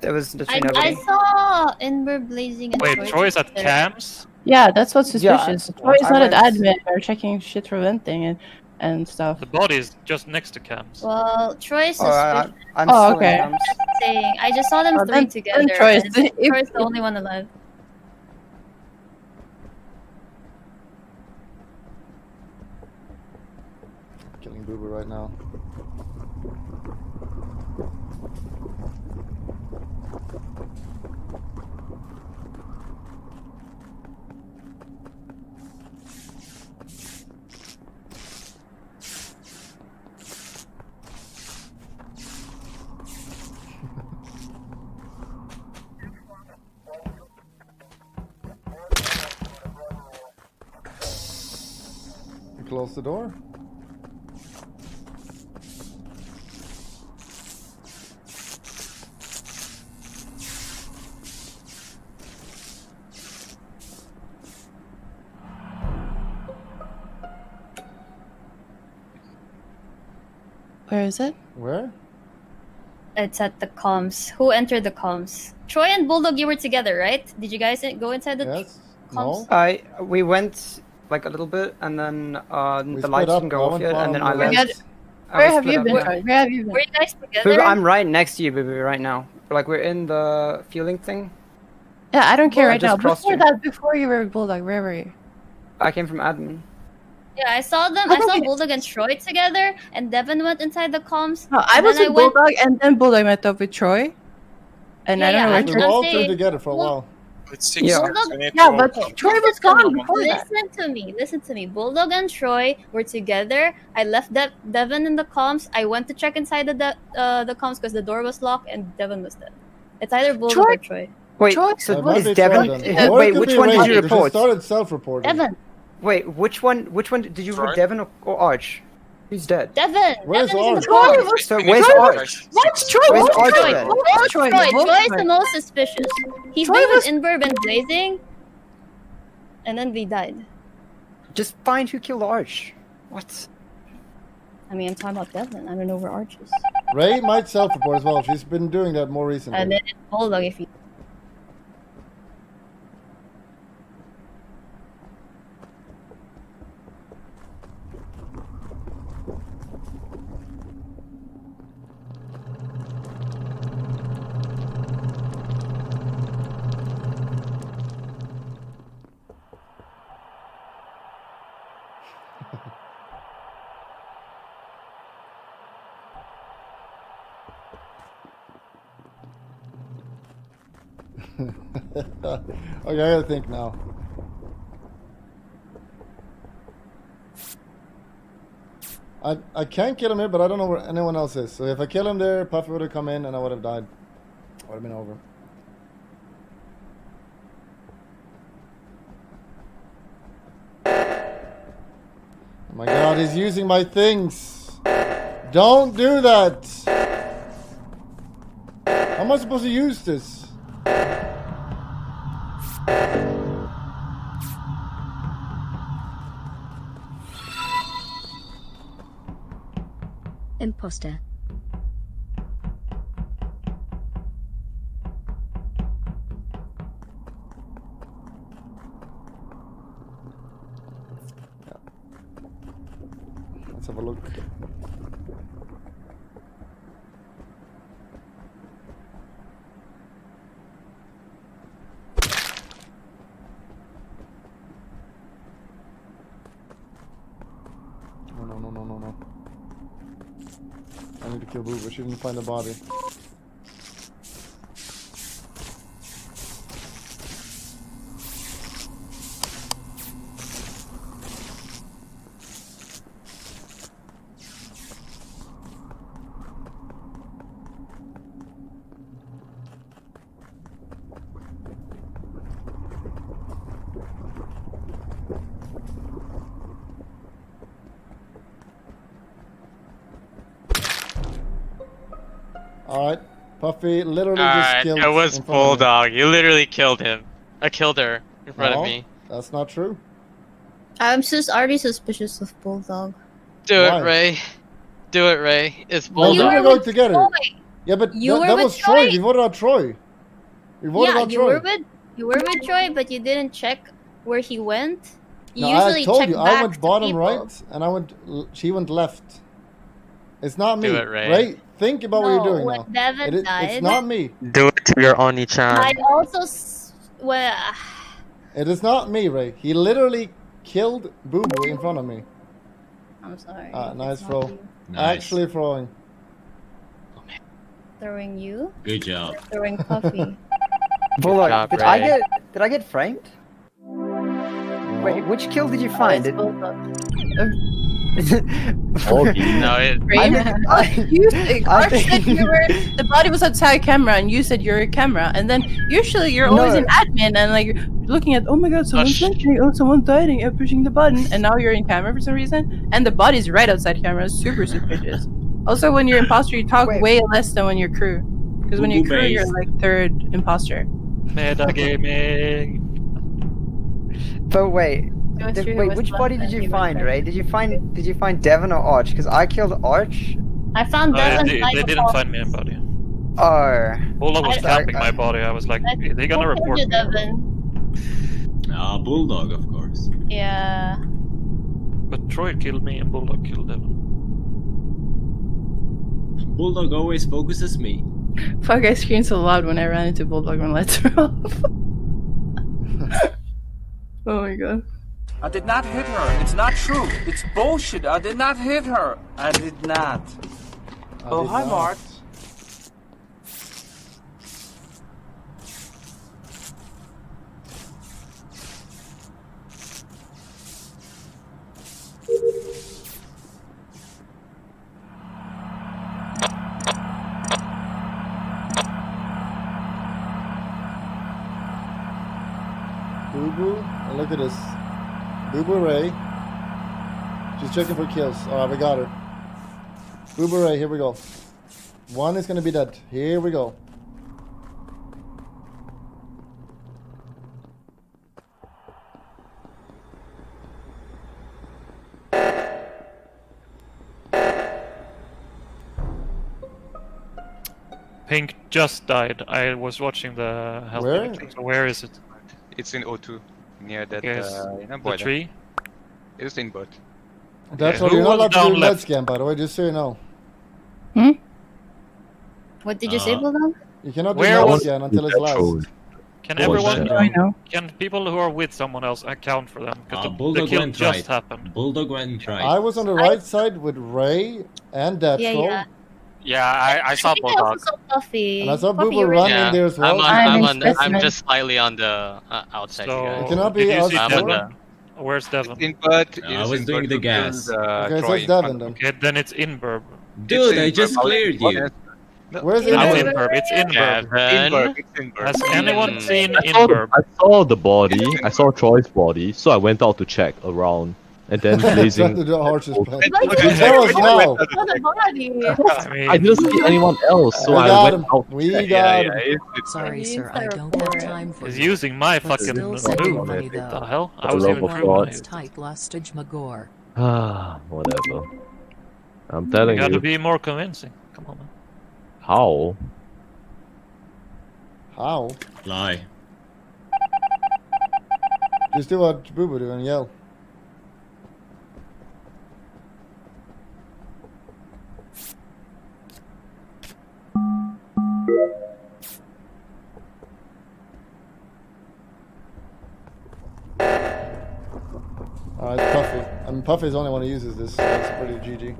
S6: There was
S2: I,
S6: literally
S2: I
S6: nobody.
S2: saw Ember blazing and
S12: Wait,
S2: Troy
S12: Troy's at cams.
S3: Yeah, that's what's suspicious. Troy is
S6: I
S3: not an
S6: went-
S3: admin or checking shit for venting and, and stuff.
S12: The body is just next to cams.
S2: Well, Troy is
S6: Oh, I, I'm
S3: Oh, okay.
S6: in cams.
S2: saying I just saw them
S3: Oh,
S2: three
S3: then-
S2: together.
S3: then Troy is the- if-
S2: the only one alive.
S5: Killing Boober right now. You close the door.
S3: Where is it?
S5: Where?
S2: It's at the comms. Who entered the comms? Troy and Bulldog, you were together, right? Did you guys go inside the
S5: Yes.
S2: comms?
S6: I we went like a little bit, and then uh, the lights
S5: up,
S6: didn't go off yet, and then I
S5: the
S6: left.
S5: left.
S6: I
S3: Where
S6: was
S3: have
S6: split
S3: you
S6: up,
S3: been?
S6: yeah.
S3: Troy? Where have you been?
S2: Were you guys
S6: Boo
S2: together?
S6: Boo, I'm right next to you, Boo Boo, right now. Like we're in the fueling thing.
S3: Yeah, I don't care
S6: Well, I
S3: right now.
S6: just
S3: Before
S6: you.
S3: that, before you were Bulldog, where were you?
S6: I came from admin.
S2: Yeah, I saw them. I saw Bulldog and Troy together, and Devin went inside the comms.
S3: No, I was
S2: then
S3: with
S2: went-
S3: Bulldog, and then Bulldog met up with Troy. And
S2: Yeah,
S3: I don't
S2: yeah,
S3: know where
S2: I'm
S5: We
S3: Troy.
S5: were all
S2: saying-
S5: three together for a while.
S8: It's six.
S6: Yeah.
S8: so we need
S3: Yeah, but. Troy was gone before that.
S2: Listen to me. Listen to me. Bulldog and Troy were together. I left De- Devin in the comms. I went to check inside the de- uh, the comms because the door was locked and Devin was dead. It's either Bulldog
S3: Troy-
S2: or Troy.
S6: Wait,
S3: Troy-
S6: so
S5: It might
S6: is Devin?
S5: Troy then.
S6: uh, wait, which one
S5: Ray,
S6: did you
S5: because She
S6: report?
S5: started self-reporting.
S2: Devin.
S6: Wait, which one? Which one did you
S8: Troy?
S6: report? Devin or, or Arch? Who's dead?
S2: Devin.
S5: Where's
S2: Devin is the
S5: Arch?
S2: comms.
S6: So where's
S8: need to
S6: Arch?
S8: guys.
S3: What's Troy?
S6: Where's
S3: What's
S6: Arch
S3: Troy?
S6: then?
S3: Troy?
S2: Troy. Troy is the most suspicious. He's
S3: Troy
S2: been
S3: was-
S2: with Inverb and Blazing, and then they died.
S6: Just find who killed Arch. What?
S2: I mean, I'm talking about Devin. I don't know where Arch is.
S5: Ray might self-report as well. She's been doing that more recently.
S2: And then it's Bulldog if you.
S5: okay, I gotta think now. I I can't kill him here, but I don't know where anyone else is. So if I kill him there, Puffy would have come in and I would have died. Would have been over. Oh my god, he's using my things. Don't do that. How am I supposed to use this?
S15: Imposter.
S5: Let's have a look. No, no, no, no, no, no. I need to she didn't find the body. Alright. Puffy literally just
S9: Alright,
S5: killed
S9: it was
S5: in front of me.
S9: Bulldog. You literally killed him. I killed her in front
S5: No,
S9: of me.
S5: That's not true.
S2: I'm just already suspicious of Bulldog.
S9: Do
S5: Why?
S9: it, Ray. Do it, Ray. It's
S5: No, we
S9: Bulldog.
S5: were going together.
S2: Troy.
S5: Yeah, but
S2: You
S5: that,
S2: were
S5: that
S2: with
S5: was Troy.
S2: Troy.
S5: We voted out Troy. We voted
S2: Yeah,
S5: out
S2: you
S5: Troy.
S2: were with you were with Troy, but you didn't check where he went. You
S5: No,
S2: usually
S5: I told
S2: check
S5: you, I went bottom
S2: people.
S5: right, and I went. l- She went left. It's not me,
S9: Do it, Ray.
S5: Think about what you're doing
S2: when
S5: now.
S2: Devin
S5: It is-
S2: died-
S5: it's not me.
S9: Do it to your Oni-chan.
S2: I also s- well,
S5: It is not me, Ray. He literally killed Boo Boo in front of me.
S2: I'm sorry.
S5: Ah, nice throw.
S11: Nice.
S5: Actually throwing.
S2: Throwing you.
S11: Good job.
S2: Throwing Puffy.
S6: Bulldog,
S9: job,
S6: did I get did I get framed? Wait, which kill did you find? Did...
S9: No, it.
S3: Oh, you think,
S6: I
S3: Arch said you were the body was outside camera, and you said you're a camera, and then usually you're always an admin and like you're looking at oh my god someone's
S9: Gosh.
S3: mentioning oh someone's dying I'm pushing the button, and now you're in camera for some reason, and the body's right outside camera, super suspicious. Also, when you're imposter, you talk
S6: Wait.
S3: way less than when you're crew, because when you're crew, you're like third imposter.
S12: Metagaming.
S6: But wait,
S2: It was
S6: did-
S2: true, it
S6: wait, which body did you find. Ray? Did you find did you find Devon or Arch? Because I killed Arch.
S2: I found
S12: No,
S2: Devin.
S12: they, they didn't find me in body.
S6: Oh,
S12: Bulldog was
S2: I-
S12: camping
S6: I-
S12: my body. I was like,
S2: I-
S12: are they gonna report
S2: you,
S12: me?
S2: Devin.
S11: Ah, Bulldog, of course.
S2: Yeah.
S12: But Troy killed me and Bulldog killed Devin.
S11: Bulldog always focuses me.
S3: Fuck! I screamed so loud when I ran into Bulldog when lights were off. oh my god.
S17: I did not hit her. It's not true. It's bullshit. I did not hit her. I did not.
S5: I
S17: oh,
S5: did
S17: hi,
S5: not.
S17: Mark.
S5: Boo Boo, look at this. Boo Boo Ray. She's checking for kills. Alright, we got her. Boo Boo Ray, here we go. One is gonna be dead. Here we go.
S12: Pink just died. I was watching the health
S5: Where?
S12: picture, where is it?
S16: It's in O2, near that
S12: Yes,
S16: uh, you know,
S12: the tree.
S16: It's in boat.
S5: That's
S12: Okay,
S5: all.
S12: who
S5: You're not
S12: was
S5: allowed to do lead
S12: left?
S5: scan, by the way, just so you know. Hmm?
S2: What did you say,
S11: Uh,
S2: Bulldog?
S5: You cannot do
S12: Where med
S5: scan until it's last.
S12: Can
S4: Was
S12: everyone?
S4: that-
S3: I know.
S12: Can people who are with someone else account for them? Because
S11: Ah,
S12: the, the kill
S11: went
S12: just
S11: right.
S12: happened.
S11: Bulldog went right.
S5: I was on the right side with Ray and Deathstroll.
S2: Yeah, yeah.
S9: Yeah, I, I saw
S2: I think I
S9: Bulldog.
S2: saw Puffy.
S5: And I saw
S2: Puffy,
S5: Boo
S2: you
S5: Boo run
S2: there.
S5: in there as well.
S9: I'm on.
S3: I'm
S9: I'm, on the, I'm just slightly on the uh, outside.
S12: So
S9: guys.
S5: It cannot be
S12: did you see
S5: us
S9: I'm on
S12: Devin?
S9: the.
S12: Where's Devin?
S16: In boat.
S11: No, I was doing the gas.
S16: Uh,
S5: Okay, so
S16: Troy
S5: it's
S16: in
S5: Devin
S16: front
S5: then.
S12: Okay, then it's in Burb.
S11: Dude,
S16: It's
S11: I
S16: in
S11: just
S16: Burb.
S11: cleared you.
S5: Where's
S2: Yeah,
S5: it?
S12: Not
S2: Devin.
S12: in Burb. It's in Burb.
S16: In It's in Burb.
S12: Has anyone
S9: Mm.
S12: seen
S4: I
S12: in Burb?
S4: I saw the body. I saw Troy's body, so I went out to check around, and then
S5: Trying
S4: blazing.
S5: to do a horse's plan.
S2: Like,
S5: tell us now.
S2: saw the body.
S12: I
S4: didn't see anyone else, so
S5: We
S4: I went
S5: him.
S4: out.
S5: We
S16: Yeah,
S5: got
S16: yeah,
S5: him.
S16: it's, it's
S10: Sorry,
S2: Use
S10: sir, I don't have time for
S12: He's
S10: you.
S12: using my
S10: But
S12: fucking move.
S10: money,
S12: What the
S10: though.
S12: hell? I was
S4: the
S12: even
S4: love of
S12: through
S4: God.
S12: my
S10: It's tight lastage Magor.
S4: Ah, whatever. I'm telling
S12: You
S4: telling
S12: gotta
S4: you.
S12: be more convincing. Come on, man.
S4: How?
S5: How?
S11: Lie.
S5: Just do what Boo Boo do and yell. I mean, the only one who uses this, so that's pretty GG.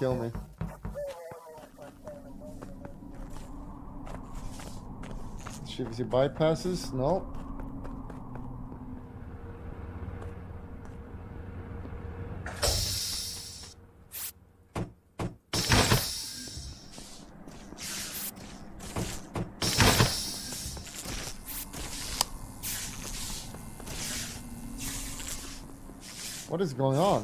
S5: kill me. See if he bypasses. No. What is going on?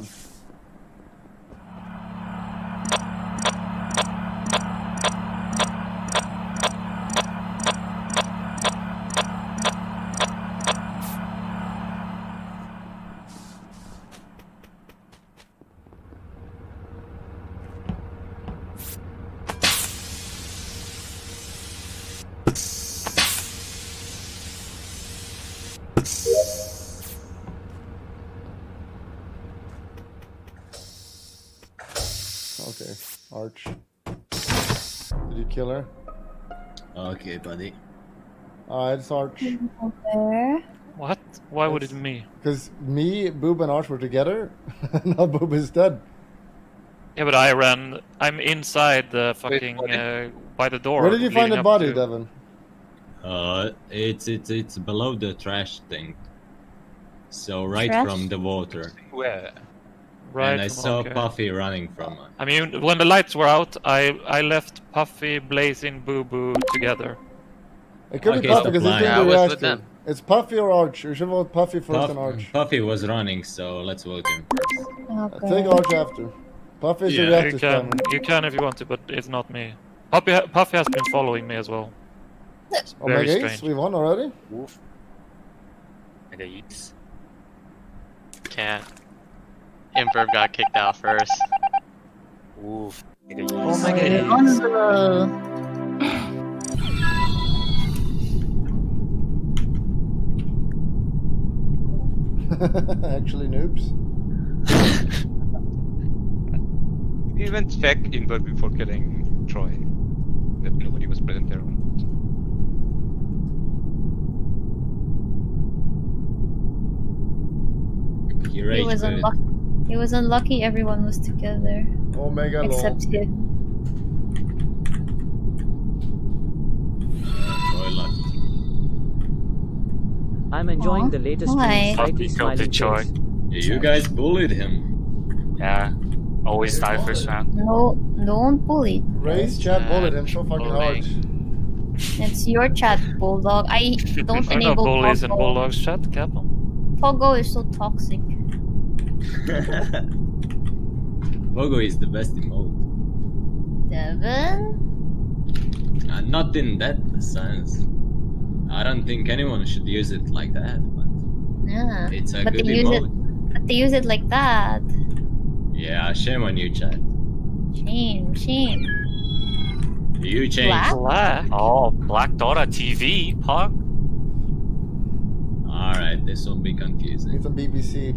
S11: Buddy.
S5: Alright, it's Arch.
S2: There.
S12: What? Why would it be me?
S5: Because me, Boob, and Arch were together. now Boob is dead.
S12: Yeah, but I ran. I'm inside the fucking uh, by the door.
S5: Where did you find the body,
S12: to-
S5: Devin?
S11: Uh, it's it's it's below the trash thing. So right
S12: Trash?
S11: from the water.
S16: Where?
S12: Right.
S11: and I
S12: from-
S11: saw
S12: okay.
S11: Puffy running from it.
S12: I mean, when the lights were out, I I left Puffy, Blazing, Boo Boo together.
S5: It could be Puffy because he's
S11: lying.
S5: doing
S11: I
S5: the
S11: was with
S5: reactor.
S11: them.
S5: It's Puffy or Arch. You should vote Puffy first
S11: Puff-
S5: and Arch.
S11: Puffy was running, so let's vote him first.
S5: Take Arch after. Puffy is
S12: Yeah,
S5: the reactor
S12: you can
S5: spammer.
S12: you can if you want to, but it's not me. Puffy ha- Puffy has been following me as well. It's
S5: Oh
S12: very
S5: my
S12: strange.
S5: we won already?
S9: Woof. Mega Yeets.
S18: Can't. Imperv got kicked out first.
S9: Woof. Mega
S2: Oh my god.
S5: Actually, noobs.
S16: You even check Invert before killing Troy. That nobody was present there.
S11: He
S2: He was
S11: quit.
S2: unlucky. He was unlucky. Everyone was together
S5: Omega
S2: except
S5: lol.
S2: him.
S15: I'm enjoying
S2: Aw,
S15: the latest
S2: why?
S15: stream,
S9: Puppy killed the
S15: smiling
S9: Choi.
S11: Yeah, you guys bullied him.
S9: Yeah. Always die first round.
S2: No, don't bully.
S5: Raise chat bullet him so fucking hard.
S2: It's your chat, bulldog. I don't
S12: Are no
S2: enable
S12: bullies in
S2: Pogo.
S12: Bulldog's chat, Captain?
S2: Pogo is so toxic.
S11: Pogo is the best emote.
S2: Devin.
S11: Uh, not in that sense. I don't think anyone should use it like that, but
S2: Yeah.
S11: it's a
S2: but
S11: good
S2: they use
S11: emote.
S2: it. But they use it like that.
S11: Yeah, shame on you, chat.
S2: Shame, shame.
S11: You changed.
S2: Black?
S12: Black.
S9: Oh, Black Dota TV, Pog.
S11: Alright, this will be confusing.
S5: Need some BBC.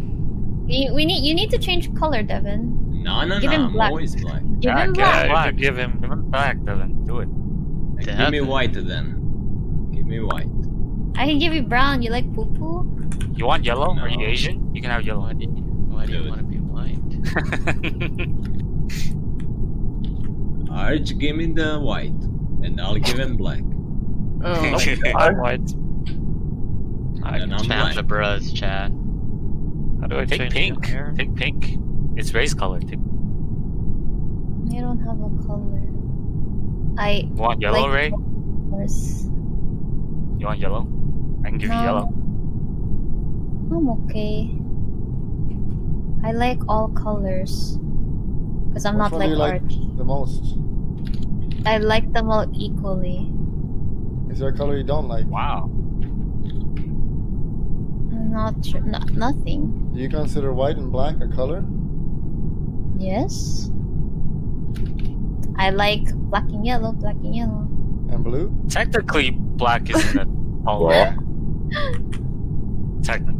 S2: We, we need you need to change color, Devin.
S11: No, no,
S2: Give
S11: no,
S2: him
S11: I'm
S2: black.
S11: always black.
S2: Give him
S9: yeah,
S2: black.
S9: you could give him, give him black, Devin. Do it.
S11: Give me white then. Give me white.
S2: I can give you brown. You like poo poo?
S9: You want yellow? Are you Asian? You can have yellow.
S18: Why do you, why do you want to be white?
S11: Arch, give me the white, and I'll give him black.
S2: Oh.
S12: I'm white.
S11: And I'm
S18: Chat the
S11: black.
S18: bros, chat.
S12: How do I
S9: Take
S12: change
S9: pink.
S12: it?
S9: Take pink. It's race color. Take...
S2: I don't have a color. I
S9: You want yellow,
S2: like
S9: Ray?
S2: colors.
S9: You want yellow? I can give you yellow.
S2: I'm okay. I like all colors. Because I'm
S5: Which
S2: not
S5: one
S2: like
S5: do you like
S2: Arch.
S5: the most?
S2: I like them all equally.
S5: Is there a color you don't like?
S9: Wow.
S2: Not sure. No, nothing.
S5: Do you consider white and black a color?
S2: Yes. I like black and yellow, black and yellow.
S5: And blue?
S9: Technically, black isn't a color. Technically.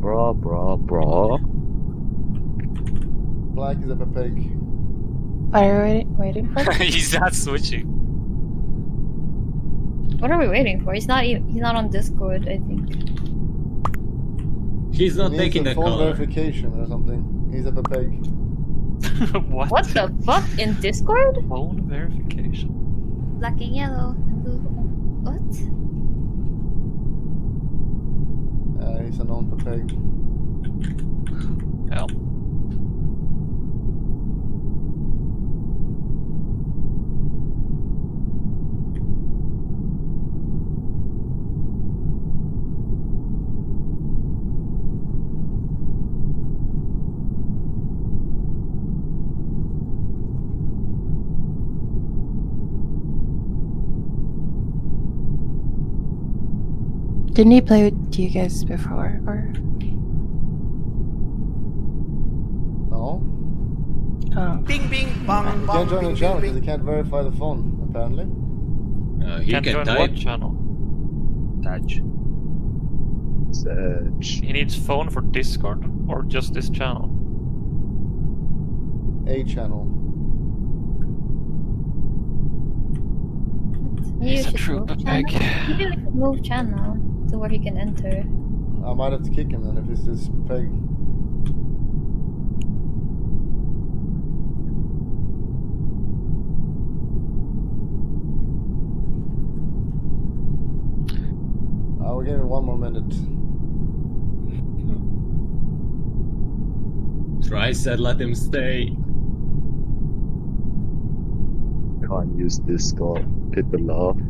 S4: Bro, bro, bro.
S5: Black is a pig.
S3: What are you waiting, waiting for?
S9: He's not switching.
S2: What are we waiting for? He's not. Even, he's not on Discord. I think.
S11: He's not
S5: He needs
S11: taking
S5: a
S11: the
S5: phone
S11: color.
S5: verification or something. He's a pig.
S9: what?
S2: What the fuck in Discord?
S12: Phone verification.
S2: Black and yellow. and blue. What?
S5: Uh, he's a known pig.
S12: Hell.
S3: Didn't he play with you guys before? Or
S5: No.
S3: oh.
S19: Bing bing
S5: He
S19: bong
S5: can't join
S19: bing
S5: the channel because he can't verify the phone, apparently.
S11: Uh, he
S12: Can't
S11: can
S12: join
S11: type.
S12: what channel?
S4: Touch. Search.
S12: He needs phone for Discord or just this channel?
S5: A channel.
S2: You
S12: He's a
S2: should
S12: true
S2: move
S12: bag.
S2: channel. Maybe we should move channel to where he can enter.
S5: I might have to kick him then if it's this peg. I will give it one more minute.
S11: Try said let him stay.
S4: Can't use Discord. People laugh.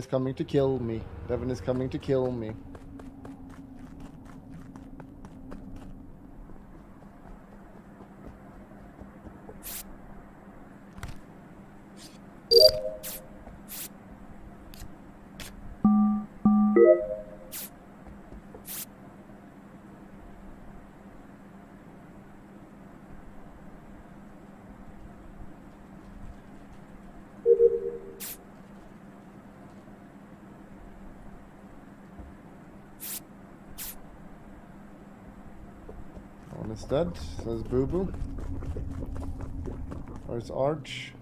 S5: Is coming to kill me. Devin is coming to kill me. One is dead, says Boo Boo. Where's Arch?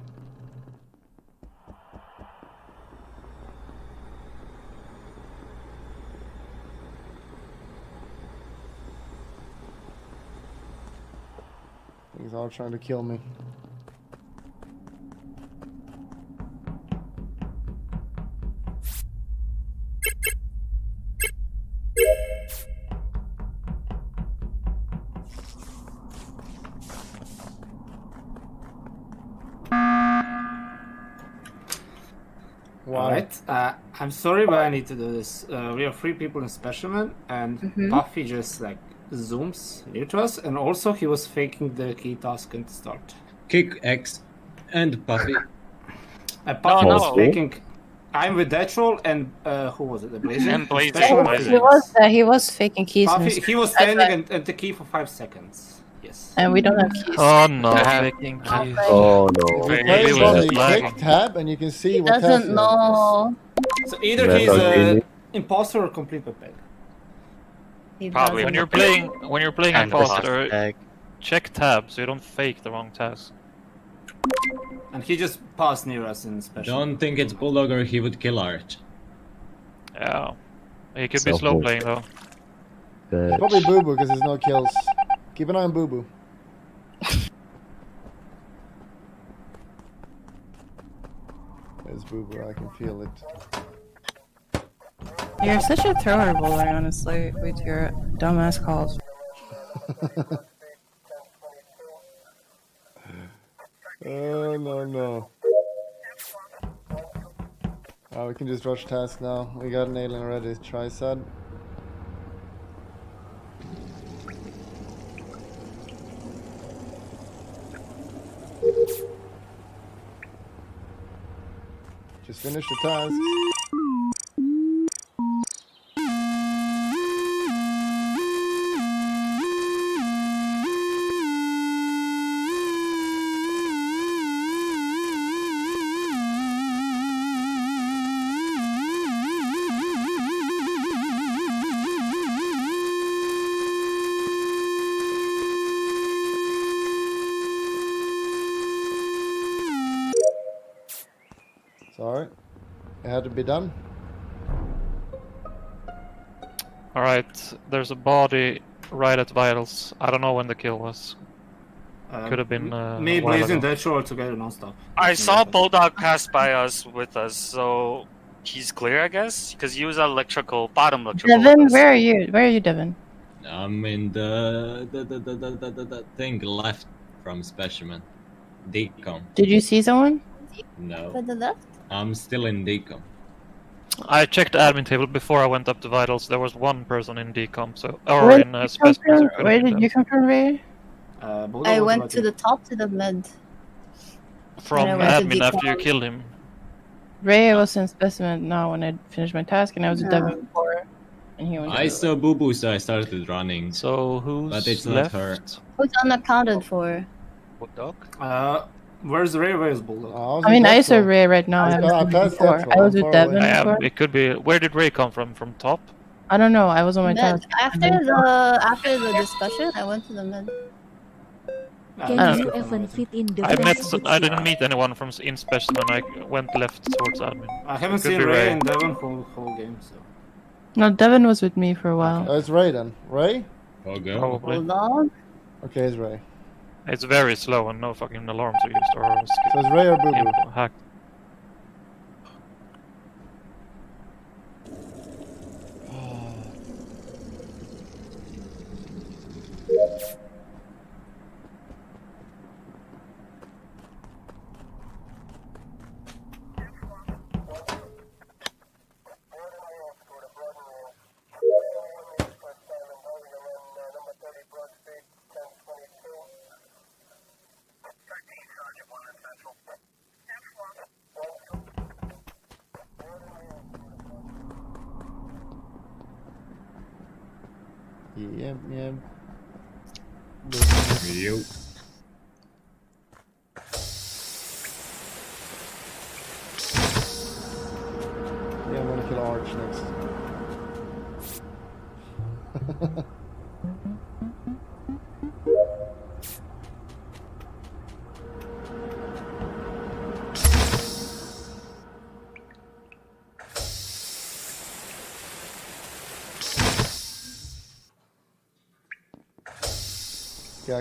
S5: He's all trying to kill me.
S19: I'm sorry, but I need to do this. Uh, we are three people in Specimen, and
S2: Mhm.
S19: Puffy just like zooms near to us, and also he was faking the key task at the start.
S11: Kick X and
S19: Puffy. Puffy
S11: No,
S19: was
S11: no.
S19: faking. I'm with Deathroll, and uh, who was it? The Blazing?
S18: And Blazing,
S19: Specimen
S3: He was uh, he was faking keys. Puffy,
S19: he was standing
S3: why-
S19: and, and the key for five seconds. Yes.
S3: and we don't have keys.
S12: Oh no,
S18: I have-
S12: faking keys.
S4: Oh no.
S5: you
S18: Wait,
S5: play
S18: maybe
S5: the click tab and you can see
S2: He
S5: what
S2: doesn't
S5: you
S2: know.
S19: So either
S4: Metal
S19: he's an
S4: Gaming.
S19: imposter or complete with peg.
S18: Probably.
S12: When you're playing when you're playing
S18: And
S12: imposter, check tab so you don't fake the wrong task.
S19: And he just passed near us in Special.
S11: Don't think it's Bulldog or he would kill Arch.
S12: Yeah. He could be slow
S4: move.
S12: playing though.
S5: It's probably Boo Boo because there's no kills. Keep an eye on Boo Boo. There's Boo Boo, I can feel it.
S3: You're such a thrower, Bowler, honestly, with your dumbass calls.
S5: Oh no no. Oh, we can just rush task now. We got an alien already. Try sad. Just finish the task. Be done.
S12: Alright, there's a body right at vitals. I don't know when the kill was.
S19: Uh,
S12: Could have been. Uh,
S19: Me,
S12: a while
S19: Blazing,
S12: ago.
S19: Deadshore together non-stop.
S18: I saw Bulldog pass by us with us, so he's clear, I guess, because he was at electrical, bottom electrical.
S3: Devin, where are you? Where are you, Devin?
S11: I'm in the the, the, the, the, the, the, the thing left from specimen. Decom.
S3: Did you see someone?
S11: No.
S2: To the left?
S11: I'm still in decom.
S12: I checked the admin table before I went up to vitals. There was one person in decom, so or
S3: Where
S12: in uh,
S3: you come
S12: specimen. so
S3: from? Where did you come from, Ray?
S19: Uh,
S2: I went to the top to the mid.
S12: them. from
S2: and I went to
S12: admin after you killed him.
S3: Ray was in specimen now when I finished my task, and I was with
S2: No.
S3: Devin before, and he was.
S11: I saw Boo Boo, so I started running.
S12: So who's
S11: But it's
S12: left?
S11: not her.
S2: Who's unaccounted for?
S18: What dog?
S19: Uh, where's Ray? Where's Bulldog?
S3: I mean, I saw Ray right now. I
S5: I
S3: haven't seen
S5: I
S3: him before. I was with
S5: far
S3: Devin
S5: away.
S12: Yeah,
S3: before.
S12: it could be. Where did Ray come from? From top?
S3: I don't know. I was on my
S2: Mid.
S3: task.
S2: After the after the discussion, I went to the mid.
S15: Can
S3: I
S15: you even fit in the
S12: I met.
S15: fence
S12: s- I didn't meet anyone from s- in specimen. I went left towards admin.
S19: I haven't seen
S12: be
S19: Ray and Devon whole whole game, so.
S3: No, Devin was with me for a while.
S5: Oh, it's Ray then. Ray?
S11: Okay.
S12: Probably.
S2: Bulldog?
S5: Okay, it's Ray.
S12: It's very slow and no fucking alarms are used or.
S5: So it's Ray or Boo
S12: Hack.
S5: Yep, yep.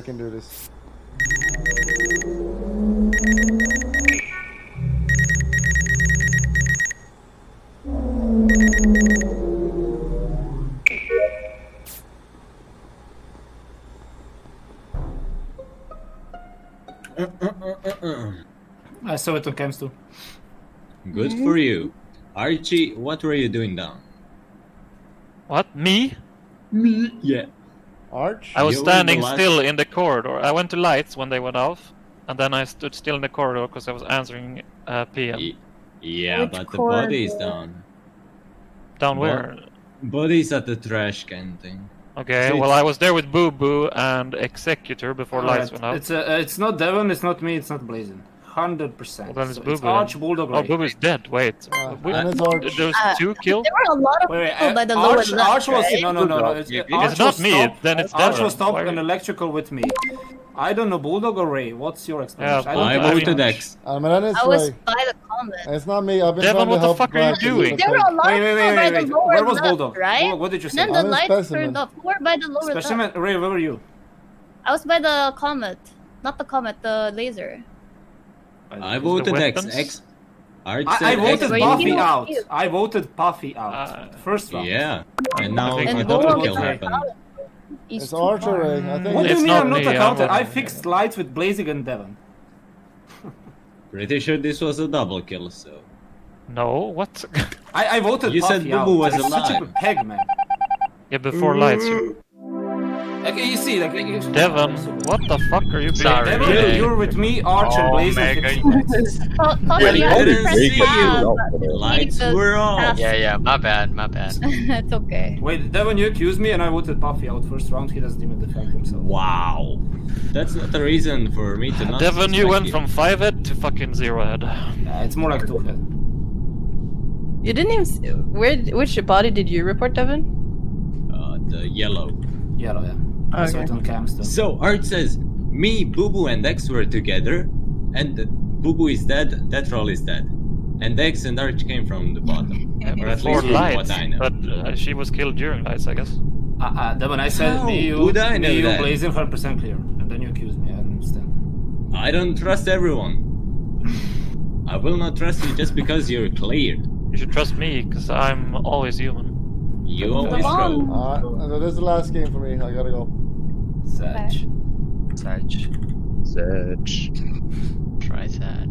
S5: Can do this.
S19: I saw it on cams too.
S11: Good for you. Archie, what were you doing down?
S12: What? Me?
S11: Me? Yeah.
S5: Arch?
S12: I was
S11: You
S12: standing
S11: last-
S12: still in the corridor. I went to lights when they went off, and then I stood still in the corridor because I was answering uh, PM.
S11: Yeah,
S12: Which
S11: but the body is down.
S12: Down where?
S11: Body's at the trash can thing.
S12: Okay,
S11: So
S12: well I was there with Boo Boo and Executor before lights went off.
S19: It's uh, it's not Devon, it's not me, it's not Blazing. Hundred percent.
S12: Well, then it's
S19: So
S12: Boo
S19: it's
S12: Boo.
S19: Arch Bulldog
S12: Oh,
S19: Ray.
S12: Boo Boo's dead. Wait. Wait,
S5: and it's Arch.
S12: There's
S2: Uh,
S12: two killed?
S2: There were a lot of
S19: Wait, wait,
S2: people
S19: uh,
S2: by the lower
S19: Arch,
S2: left,
S19: Arch was
S2: right?
S19: no, no, no, no. It's,
S12: You-
S19: Arch
S12: it's not me,
S19: stopped-
S12: then it's
S19: Arch was stopped
S12: Why-
S19: and electrical with me. I don't know Bulldog or Ray. What's your explanation?
S12: Yeah,
S19: don't
S11: I
S19: know.
S11: voted X.
S5: And then
S2: I was
S5: Ray.
S2: by the comment.
S5: It's not me. I've been
S12: Devon, what the fuck are you doing?
S2: There were a lot
S19: Wait,
S2: of
S19: wait, wait, wait,
S2: the
S19: wait. Where was
S2: left,
S19: Bulldog?
S2: right?
S19: What- what did you say?
S2: And then the lights
S5: specimen.
S2: turned off. Who were by the lower left?
S19: Specimen, Ray, where were you?
S2: I was by the comet. Not the comet, the laser.
S11: I voted X.
S12: weapons?
S11: X. Arch
S19: I, I
S11: said
S19: voted
S2: Were you
S19: Puffy out. I voted Puffy out.
S12: Uh,
S19: First round.
S11: Yeah. And now
S12: think
S11: a
S12: we
S11: double
S19: voted
S11: kill
S19: Ray.
S11: happened.
S2: It's
S5: It's
S2: too
S5: Arch or
S2: far.
S5: Ray. I think
S19: What do you mean I'm not
S12: me, I'm
S19: accounted? I
S12: voting.
S19: fixed lights with Blazing and Devon.
S11: Pretty sure this was a double kill, so.
S12: No, what?
S19: I, I voted
S11: You said
S19: Puffy
S11: Boo. Boo was
S19: That's such a
S11: alive.
S19: peg, man.
S12: yeah, before lights. You...
S19: Like you see, like you,
S12: Devon, what the fuck are you doing?
S19: Devon, you, you're with me, Arch and
S12: Oh,
S19: Blaze.
S12: Mega,
S2: Call- call
S19: Wait,
S2: you
S19: I didn't see you.
S2: You
S11: Lights
S2: need to
S11: were off.
S9: Yeah, yeah, my bad, my bad.
S2: it's okay.
S19: Wait, Devon, you accused me and I voted Puffy out first round. He doesn't even defend himself.
S11: Wow. That's not a reason for me to not.
S12: Devon, you
S11: suspect
S12: went from five head to fucking zero head.
S19: Uh, it's more like two head.
S3: You didn't even. s where? Which body did you report, Devon?
S11: Uh, the yellow.
S19: Yellow, yeah. I saw it on cams.
S11: So Art says, me, Boo Boo, and Dex were together, and Boo Boo is dead, that troll is dead. And Dex and Arch came from the bottom. Or at least
S12: lights,
S11: what I know.
S12: but uh, she was killed during lights, I guess.
S19: Uh, uh, Devon, I said
S11: How
S19: me, you,
S11: would I know
S19: me, you,
S11: that?
S19: Blazing, 100% clear. And then you accused me, I don't understand.
S11: I don't trust everyone. I will not trust you just because you're clear.
S12: You should trust me, because I'm always human.
S11: You always roll.
S5: Alright, so this is the last game for me. I gotta go.
S19: Search.
S18: Search.
S4: Search.
S9: Try that.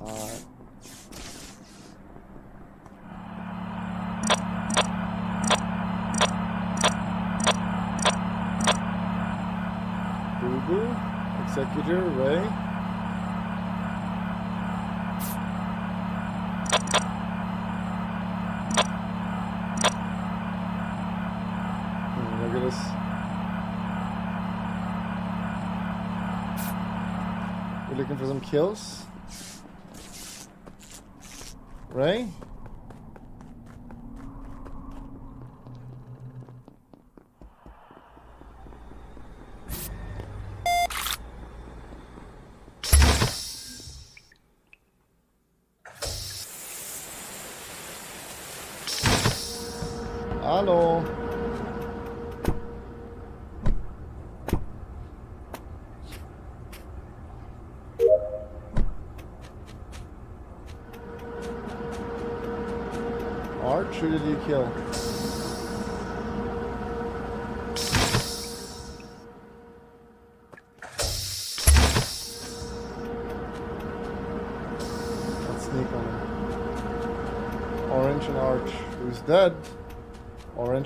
S5: Alright. Boo Boo, Executor, Ray. Kills. Ray? Hello.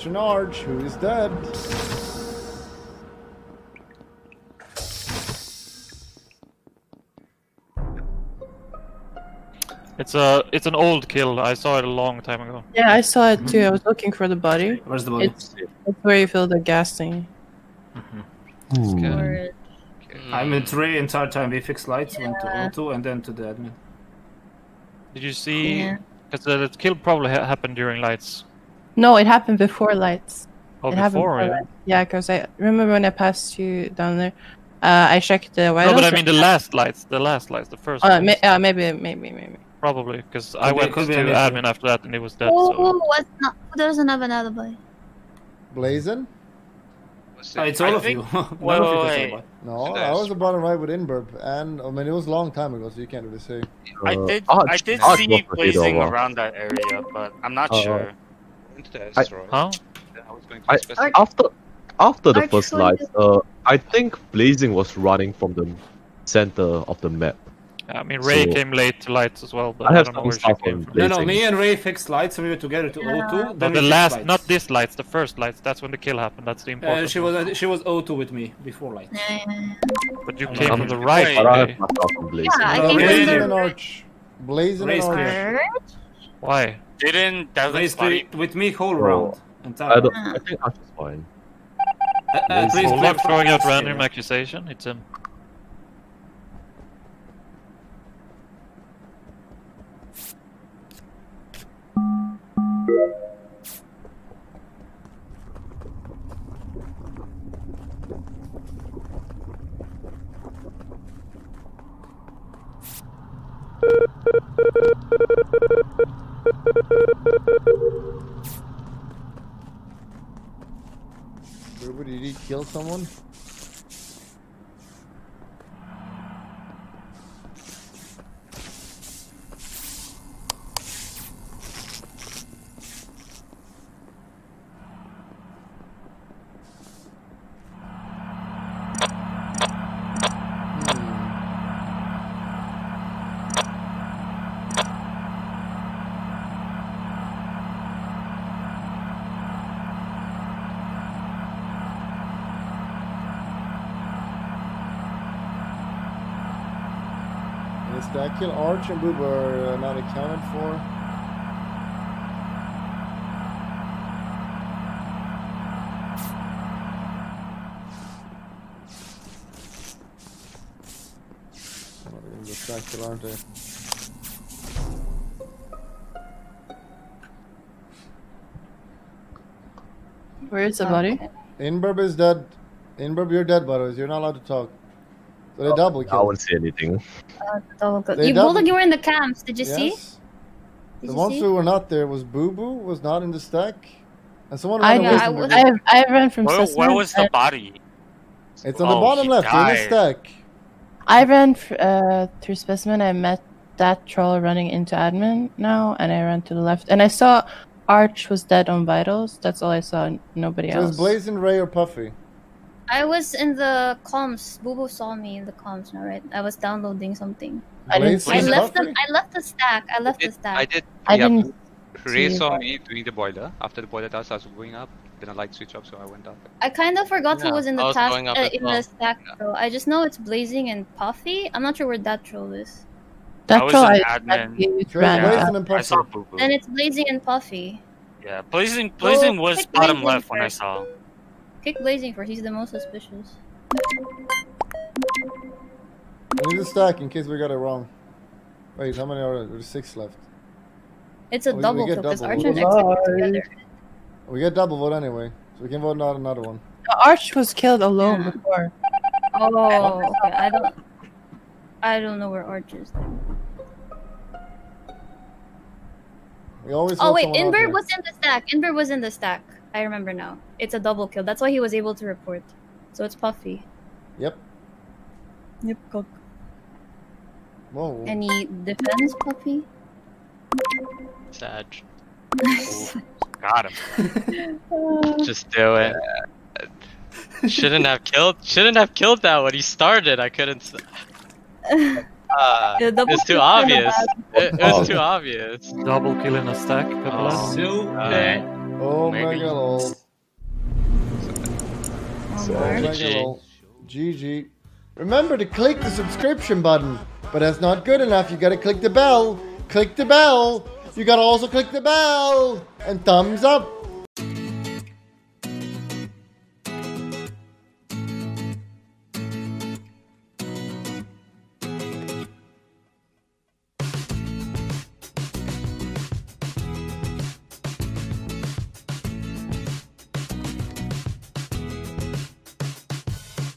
S5: Orange and Arch, who is dead?
S12: It's a, it's an old kill. I saw it a long time ago.
S3: Yeah, I saw it too. I was looking for the body.
S19: Where's the body?
S3: It's, it's where you feel the gas thing. Mm-hmm.
S2: Or-
S19: I'm in Ray entire time. We fixed lights, went to auto, and then to the admin.
S12: Did you see?
S2: Yeah.
S12: Because the kill probably ha- happened during lights.
S3: No, it happened before lights.
S12: Oh,
S3: it happened
S12: before, yeah.
S3: lights. Yeah, because I remember when I passed you down there. Uh, I checked the white.
S12: No, but I mean the last lights, the last lights, the first.
S3: Uh,
S12: ones.
S3: may, uh, maybe, maybe, maybe.
S12: Probably because I went
S19: could
S12: to
S19: be
S12: admin after that and it was dead.
S2: Oh,
S12: So
S2: what's not? Who doesn't have an alibi?
S5: Blazing?
S19: Ah, it's all
S18: I
S19: of
S18: think-
S19: you. None
S18: Wait, wait, wait.
S5: No, I was the bottom right with Inburp, and I mean it was a long time ago, so you can't really say.
S18: I
S4: Uh,
S18: did.
S4: Arch-
S18: I did see
S4: was
S18: blazing around that area, but I'm not
S4: Uh,
S18: sure.
S16: Into the
S4: I-
S16: asteroid.
S12: Huh?
S16: I was going to
S4: I,
S16: specify.
S4: after after the
S2: Arch,
S4: first
S2: what
S4: light, uh, I think Blazing was running from the center of the map.
S12: I mean Ray
S4: So-
S12: came late to lights as well, but
S4: I
S12: I,
S4: have
S12: don't know where she came from.
S19: No, no, me and Ray fixed lights, and we were together to O2. Then
S12: the last,
S19: lights.
S12: not this lights, the first lights. That's when the kill happened. That's the important.
S19: Uh, she
S12: one.
S19: was she was O2 with me before lights.
S2: Yeah, yeah, yeah.
S12: But you
S19: I'm
S12: came
S19: not-
S12: from the right.
S18: Wait.
S4: But I
S12: Ray.
S4: have my stuff on Blazing.
S2: Yeah, I
S19: No,
S2: think
S19: Ray-
S2: it's
S5: Blazing
S2: the
S5: and Arch. Blazing
S19: Ray's
S5: and
S19: clear.
S5: Arch.
S2: Arch?
S12: Why?
S18: Didn't
S19: Ray
S18: Devon's body?
S19: stayed with me whole round.
S4: I don't. I think Arch is fine.
S19: Uh, uh, please
S12: Hold
S19: play
S12: throwing out
S19: us.
S12: random accusation. It's him.
S5: Boo, did he kill someone? Hmm. Stack kill. Arch and Boob are not accounted for. They're gonna go stack kill, aren't they?
S3: Where is the body?
S5: Inburb is dead. Inburb, you're dead, buddies. You're not allowed to talk. So they double
S4: I wouldn't say anything.
S2: Uh, double kill.
S5: They
S2: You
S5: double-
S2: Bulldog, you were in the camps. Did you see? Did
S5: The
S2: you
S5: ones
S2: see?
S5: who were not there was Boo Boo was not in the stack, and someone
S3: I,
S5: ran away
S3: I,
S5: from the
S3: I. I ran from
S18: Where, where was the body?
S5: It's on the
S18: Oh,
S5: bottom
S18: he
S5: left, in the stack.
S3: I ran uh, through specimen. I met that troll running into admin now, and I ran to the left. And I saw Arch was dead on vitals. That's all I saw. Nobody
S5: So it was
S3: else.
S5: Blazing Ray or Puffy.
S2: I was in the comms. Boo saw me in the comms, no, right? I was downloading something.
S3: I didn't
S5: Blazing
S2: I left the I left the stack. I left the stack.
S16: I did.
S3: I
S16: yeah,
S3: didn't
S16: Ray
S3: see
S16: saw
S3: it.
S16: me doing the boiler. After the boiler task, I was going up. Then a light switch up, so I went up.
S2: I kind of forgot
S9: Yeah,
S2: who was in the
S9: was
S2: task uh, in
S9: well.
S2: the stack though. I just know it's blazing and puffy. I'm not sure where that troll is.
S3: That
S18: I
S3: troll
S18: in
S3: I,
S18: admin.
S3: I
S5: So
S3: ran.
S5: it's
S18: Yeah.
S5: Blazing and
S18: I saw
S5: Puffy.
S18: Boo Boo.
S2: Then it's blazing and puffy.
S18: Yeah, blazing, blazing was bottom
S2: Blazing
S18: left when I saw.
S2: Kick blazing for he's the most suspicious.
S5: I need a stack in case we got it wrong. Wait, how many are there? There's six left.
S2: It's a
S5: We- we
S2: double
S5: get
S2: kill because
S5: double.
S2: Archer and
S5: Bye.
S2: X together.
S5: We get double vote anyway, so we can vote out another one.
S3: Arch was killed alone
S2: Yeah.
S3: before.
S2: Oh, okay. I don't. I don't know where Arch is. Then.
S5: We always.
S2: Oh wait,
S5: someone
S2: Inver was in the stack. Inver was in the stack. I remember now. It's a double kill. That's why he was able to report. So it's Puffy.
S5: Yep.
S2: Yep. Cook.
S5: Whoa.
S2: Any defense, Puffy?
S9: Sad.
S18: Got him.
S9: Just do it. Shouldn't have killed. Shouldn't have killed that when he started. I couldn't. s- Uh,
S2: Yeah, double
S9: it's too obvious.
S2: shouldn't
S9: It, it was too obvious.
S12: Double kill in a stack, Pepper.
S11: So
S9: Uh,
S11: bad.
S5: Oh
S9: Maybe.
S5: mega lol.
S2: Oh,
S5: Oh
S2: March.
S5: mega. GG. Remember to click the subscription button, but that's not good enough. You gotta click the bell. Click the bell. You gotta also click the bell and thumbs up.